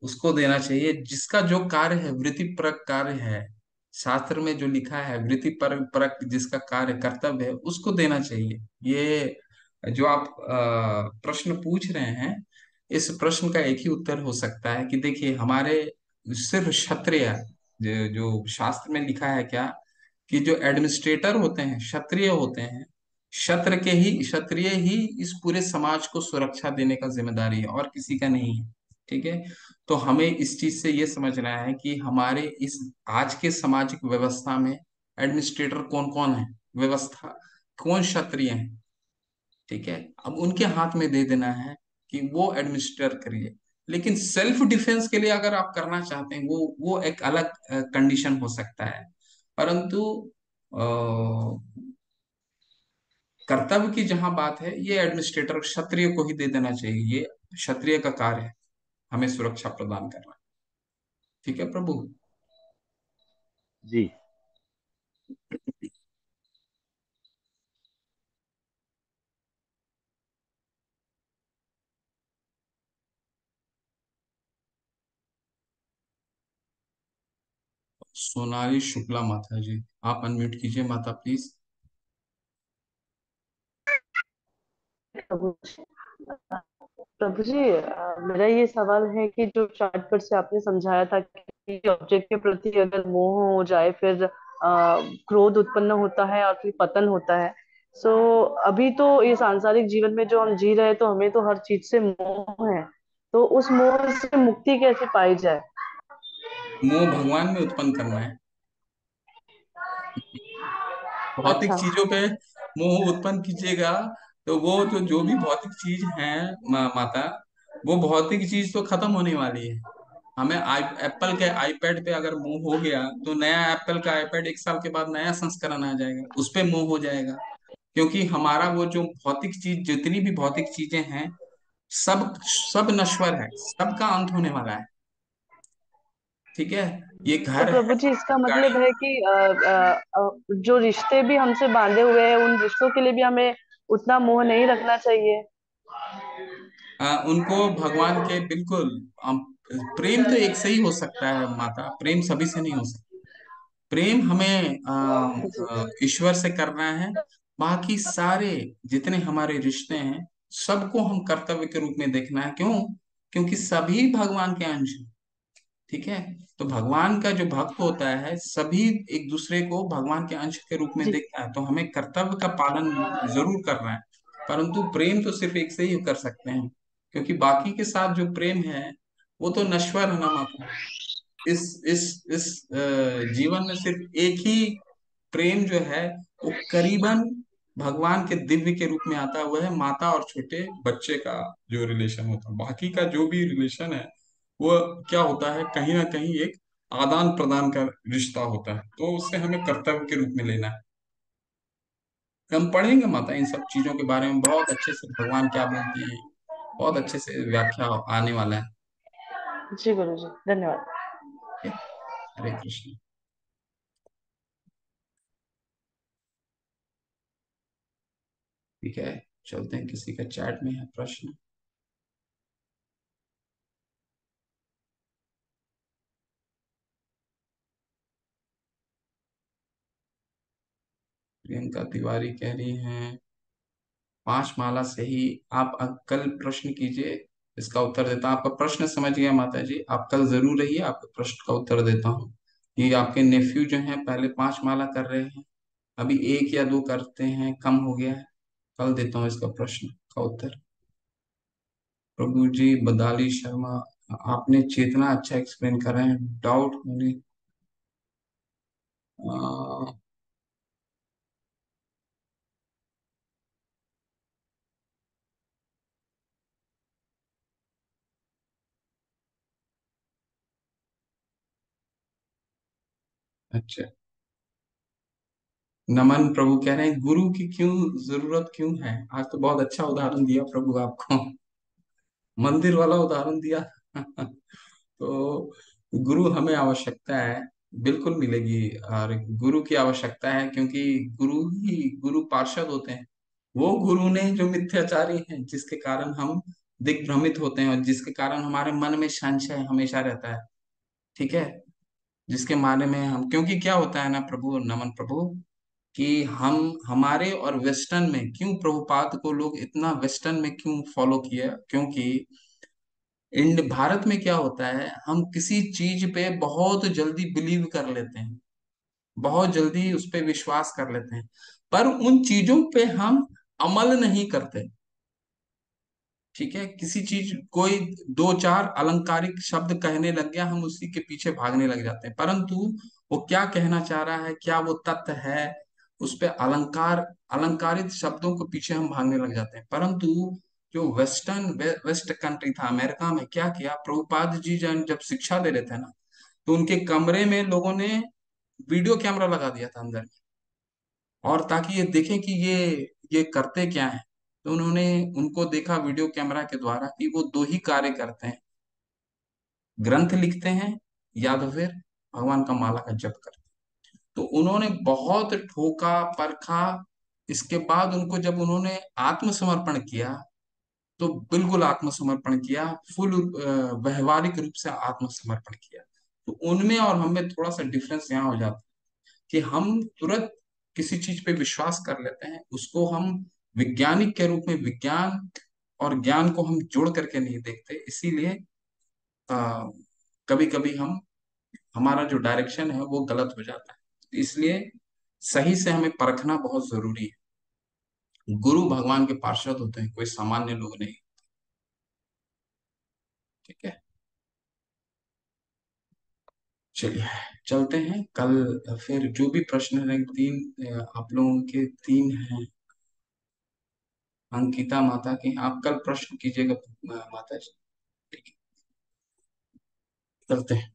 उसको देना चाहिए। जिसका जो कार्य है वृत्तिपरक कार्य है, शास्त्र में जो लिखा है वृत्तिपरक परक जिसका कार्य, कर्तव्य है, उसको देना चाहिए। ये जो आप प्रश्न पूछ रहे हैं, इस प्रश्न का एक ही उत्तर हो सकता है कि देखिए, हमारे सिर्फ़ क्षत्रिय, जो शास्त्र में लिखा है क्या, कि जो एडमिनिस्ट्रेटर होते हैं, क्षत्रिय होते हैं क्षत्र के ही, क्षत्रिय ही इस पूरे समाज को सुरक्षा देने का ज़िम्मेदारी है, और किसी का नहीं है, ठीक है? तो हमें इस चीज़ से ये समझना है कि हमारे इस आज के सामाजिक व्यवस्था में एडमिनिस्ट्रेटर कौन कौन है? व्यवस्था, कौन क्षत्रिय है? ठीक है? अब उनके हाथ में दे देना है कि वो एडमिनिस्ट्रेटर करिए। लेकिन सेल्फ डिफेंस के लिए अगर आप करना चाहते हैं, वो वो एक अलग कंडीशन हो सकता है। परंतु कर्तव्य की जहाँ बात है ये एडमिनिस्ट्रेटर क्षत्रिय को ही दे देना चाहिए। ये क्षत्रिय का कार्य है। हमें सुरक्षा प्रदान करना। ठीक है प्रभु? जी। सोनाली शुक्ला माता जी आप अनम्यूट कीजिए माता प्लीज़ प्रभु प्रभु जी मेरा ये सवाल है कि जो शॉर्टकट से आपने समझाया था कि ऑब्जेक्ट के प्रति अगर मोह हो जाए फिर क्रोध उत्पन्न होता है और फिर पतन होता है। सो so, अभी तो ये सांसारिक जीवन में जो हम जी रहे हैं तो हमें तो हर चीज़ से मोह है। तो उस मोह से मुक्ति कैसे पाई जाए? मोह भगवान में उत्पन्न करना है। भौतिक अच्छा चीज़ों पे मोह उत्पन्न कीजिएगा तो वो जो जो भी भौतिक चीज़ है मा, माता वो भौतिक चीज़ तो खत्म होने वाली है। हमें आई एप्पल के आईपैड पे अगर मोह हो गया तो नया एप्पल का आईपैड एक साल के बाद नया संस्करण आ जाएगा उस पे मोह हो जाएगा। क्योंकि हमारा वो जो भौतिक चीज़ जितनी भी भौतिक चीज़ें हैं सब सब नश्वर है सबका अंत होने वाला है। ठीक है? ये तो घर प्रभु जी इसका मतलब है कि अ, अ, अ, जो रिश्ते भी हमसे बांधे हुए हैं उन रिश्तों के लिए भी हमें उतना मोह नहीं रखना चाहिए। आ, उनको भगवान के बिल्कुल प्रेम तो एक से ही हो सकता है माता। प्रेम सभी से नहीं हो सकता। प्रेम हमें ईश्वर से करना है। बाकी सारे जितने हमारे रिश्ते हैं सबको हम कर्तव्य के रूप में देखना है। क्यों? क्योंकि सभी भगवान के अंश हैं। ठीक है? तो भगवान का जो भक्त होता है सभी एक दूसरे को भगवान के अंश के रूप में देखता है तो हमें कर्तव्य का पालन ज़रूर करना है। परंतु प्रेम तो सिर्फ़ एक से ही कर सकते हैं क्योंकि बाकी के साथ जो प्रेम है वो तो नश्वर है ना माता। इस इस इस जीवन में सिर्फ़ एक ही प्रेम जो है वो करीबन भगवान के दिव्य के रूप में आता है हुआ है माता और छोटे बच्चे का जो रिलेशन होता है। बाकी का जो भी रिलेशन है वो क्या होता है कहीं ना कहीं एक आदान प्रदान का रिश्ता होता है तो उसे हमें कर्तव्य के रूप में लेना है। हम पढ़ेंगे माता इन सब चीज़ों के बारे में बहुत अच्छे से भगवान क्या बोलते हैं बहुत अच्छे से व्याख्या आने वाला है। जी गुरु जी धन्यवाद। हरे कृष्ण। ठीक है चलते हैं किसी का चैट में है प्रश्न। प्रियंका तिवारी कह रही हैं, पाँच माला से ही आप कल प्रश्न कीजिए, इसका उत्तर देता हूँ। आपका प्रश्न समझ गया माता जी आप कल ज़रूर रहिए आपके प्रश्न का उत्तर देता हूँ। ये आपके नेफ्यू जो हैं, पहले पाँच माला कर रहे हैं, अभी एक या दो करते हैं, कम हो गया है। कल देता हूँ इसका प्रश्न का उत्तर। प्रभु जी, बदाली शर्मा, आपने चेतना अच्छा एक्सप्लेन करा है डाउट होने अच्छा। नमन प्रभु कह रहे हैं, गुरु की क्यों ज़रूरत क्यों है? आज तो बहुत अच्छा उदाहरण दिया प्रभु आपको। मंदिर वाला उदाहरण दिया। तो गुरु हमें आवश्यकता है, बिल्कुल मिलेगी। और गुरु की आवश्यकता है क्योंकि गुरु ही गुरु पार्षद होते हैं। वो गुरु ने जो मिथ्याचारी हैं, जिसके कारण हम दिग्भ्रमित होते हैं और जिसके कारण हमारे मन में संशय हमेशा रहता है। ठीक है? जिसके माने में हम, क्योंकि क्या होता है ना प्रभु नमन प्रभु, कि हम, हमारे और वेस्टर्न में क्यों प्रभुपाद को लोग इतना वेस्टर्न में क्यों फॉलो किया? क्योंकि इंड, भारत में क्या होता है, हम किसी चीज़ पे बहुत जल्दी बिलीव कर लेते हैं। बहुत जल्दी उस पर विश्वास कर लेते हैं। पर उन चीज़ों पे हम अमल नहीं करते। ठीक है? किसी चीज़ कोई दो चार अलंकारिक शब्द कहने लग गया हम उसी के पीछे भागने लग जाते हैं। परंतु वो क्या कहना चाह रहा है क्या वो तथ्य है उस पे अलंकार अलंकारित शब्दों के पीछे हम भागने लग जाते हैं। परंतु जो वेस्टर्न वे, वेस्ट कंट्री था अमेरिका में क्या किया प्रभुपाद जी जब जब शिक्षा दे रहे थे ना तो उनके कमरे में लोगों ने वीडियो कैमरा लगा दिया था अंदर में। और ताकि ये देखें कि ये ये करते क्या है। तो उन्होंने उनको देखा वीडियो कैमरा के द्वारा कि वो दो ही कार्य करते हैं। ग्रंथ लिखते हैं या तो फिर भगवान का माला का जप करते हैं। तो उन्होंने बहुत ठोका, परखा। इसके बाद उनको जब उन्होंने आत्मसमर्पण किया तो बिल्कुल आत्मसमर्पण किया, फुल व्यवहारिक रूप से आत्मसमर्पण किया। तो उनमें और हमें थोड़ा सा डिफरेंस यहाँ हो जाता है कि हम तुरंत किसी चीज़ पे विश्वास कर लेते हैं, उसको हम वैज्ञानिक के रूप में विज्ञान और ज्ञान को हम जोड़ करके नहीं देखते, इसीलिए कभी कभी हम, हमारा जो डायरेक्शन है वो गलत हो जाता है। इसलिए सही से हमें परखना बहुत ज़रूरी है। गुरु भगवान के पार्षद होते हैं, कोई सामान्य लोग नहीं। ठीक है? चलिए, चलते हैं। कल फिर जो भी प्रश्न है, तीन आप लोगों के तीन हैं। अंकिता माता के आप कल प्रश्न कीजिएगा माता जी करते हैं।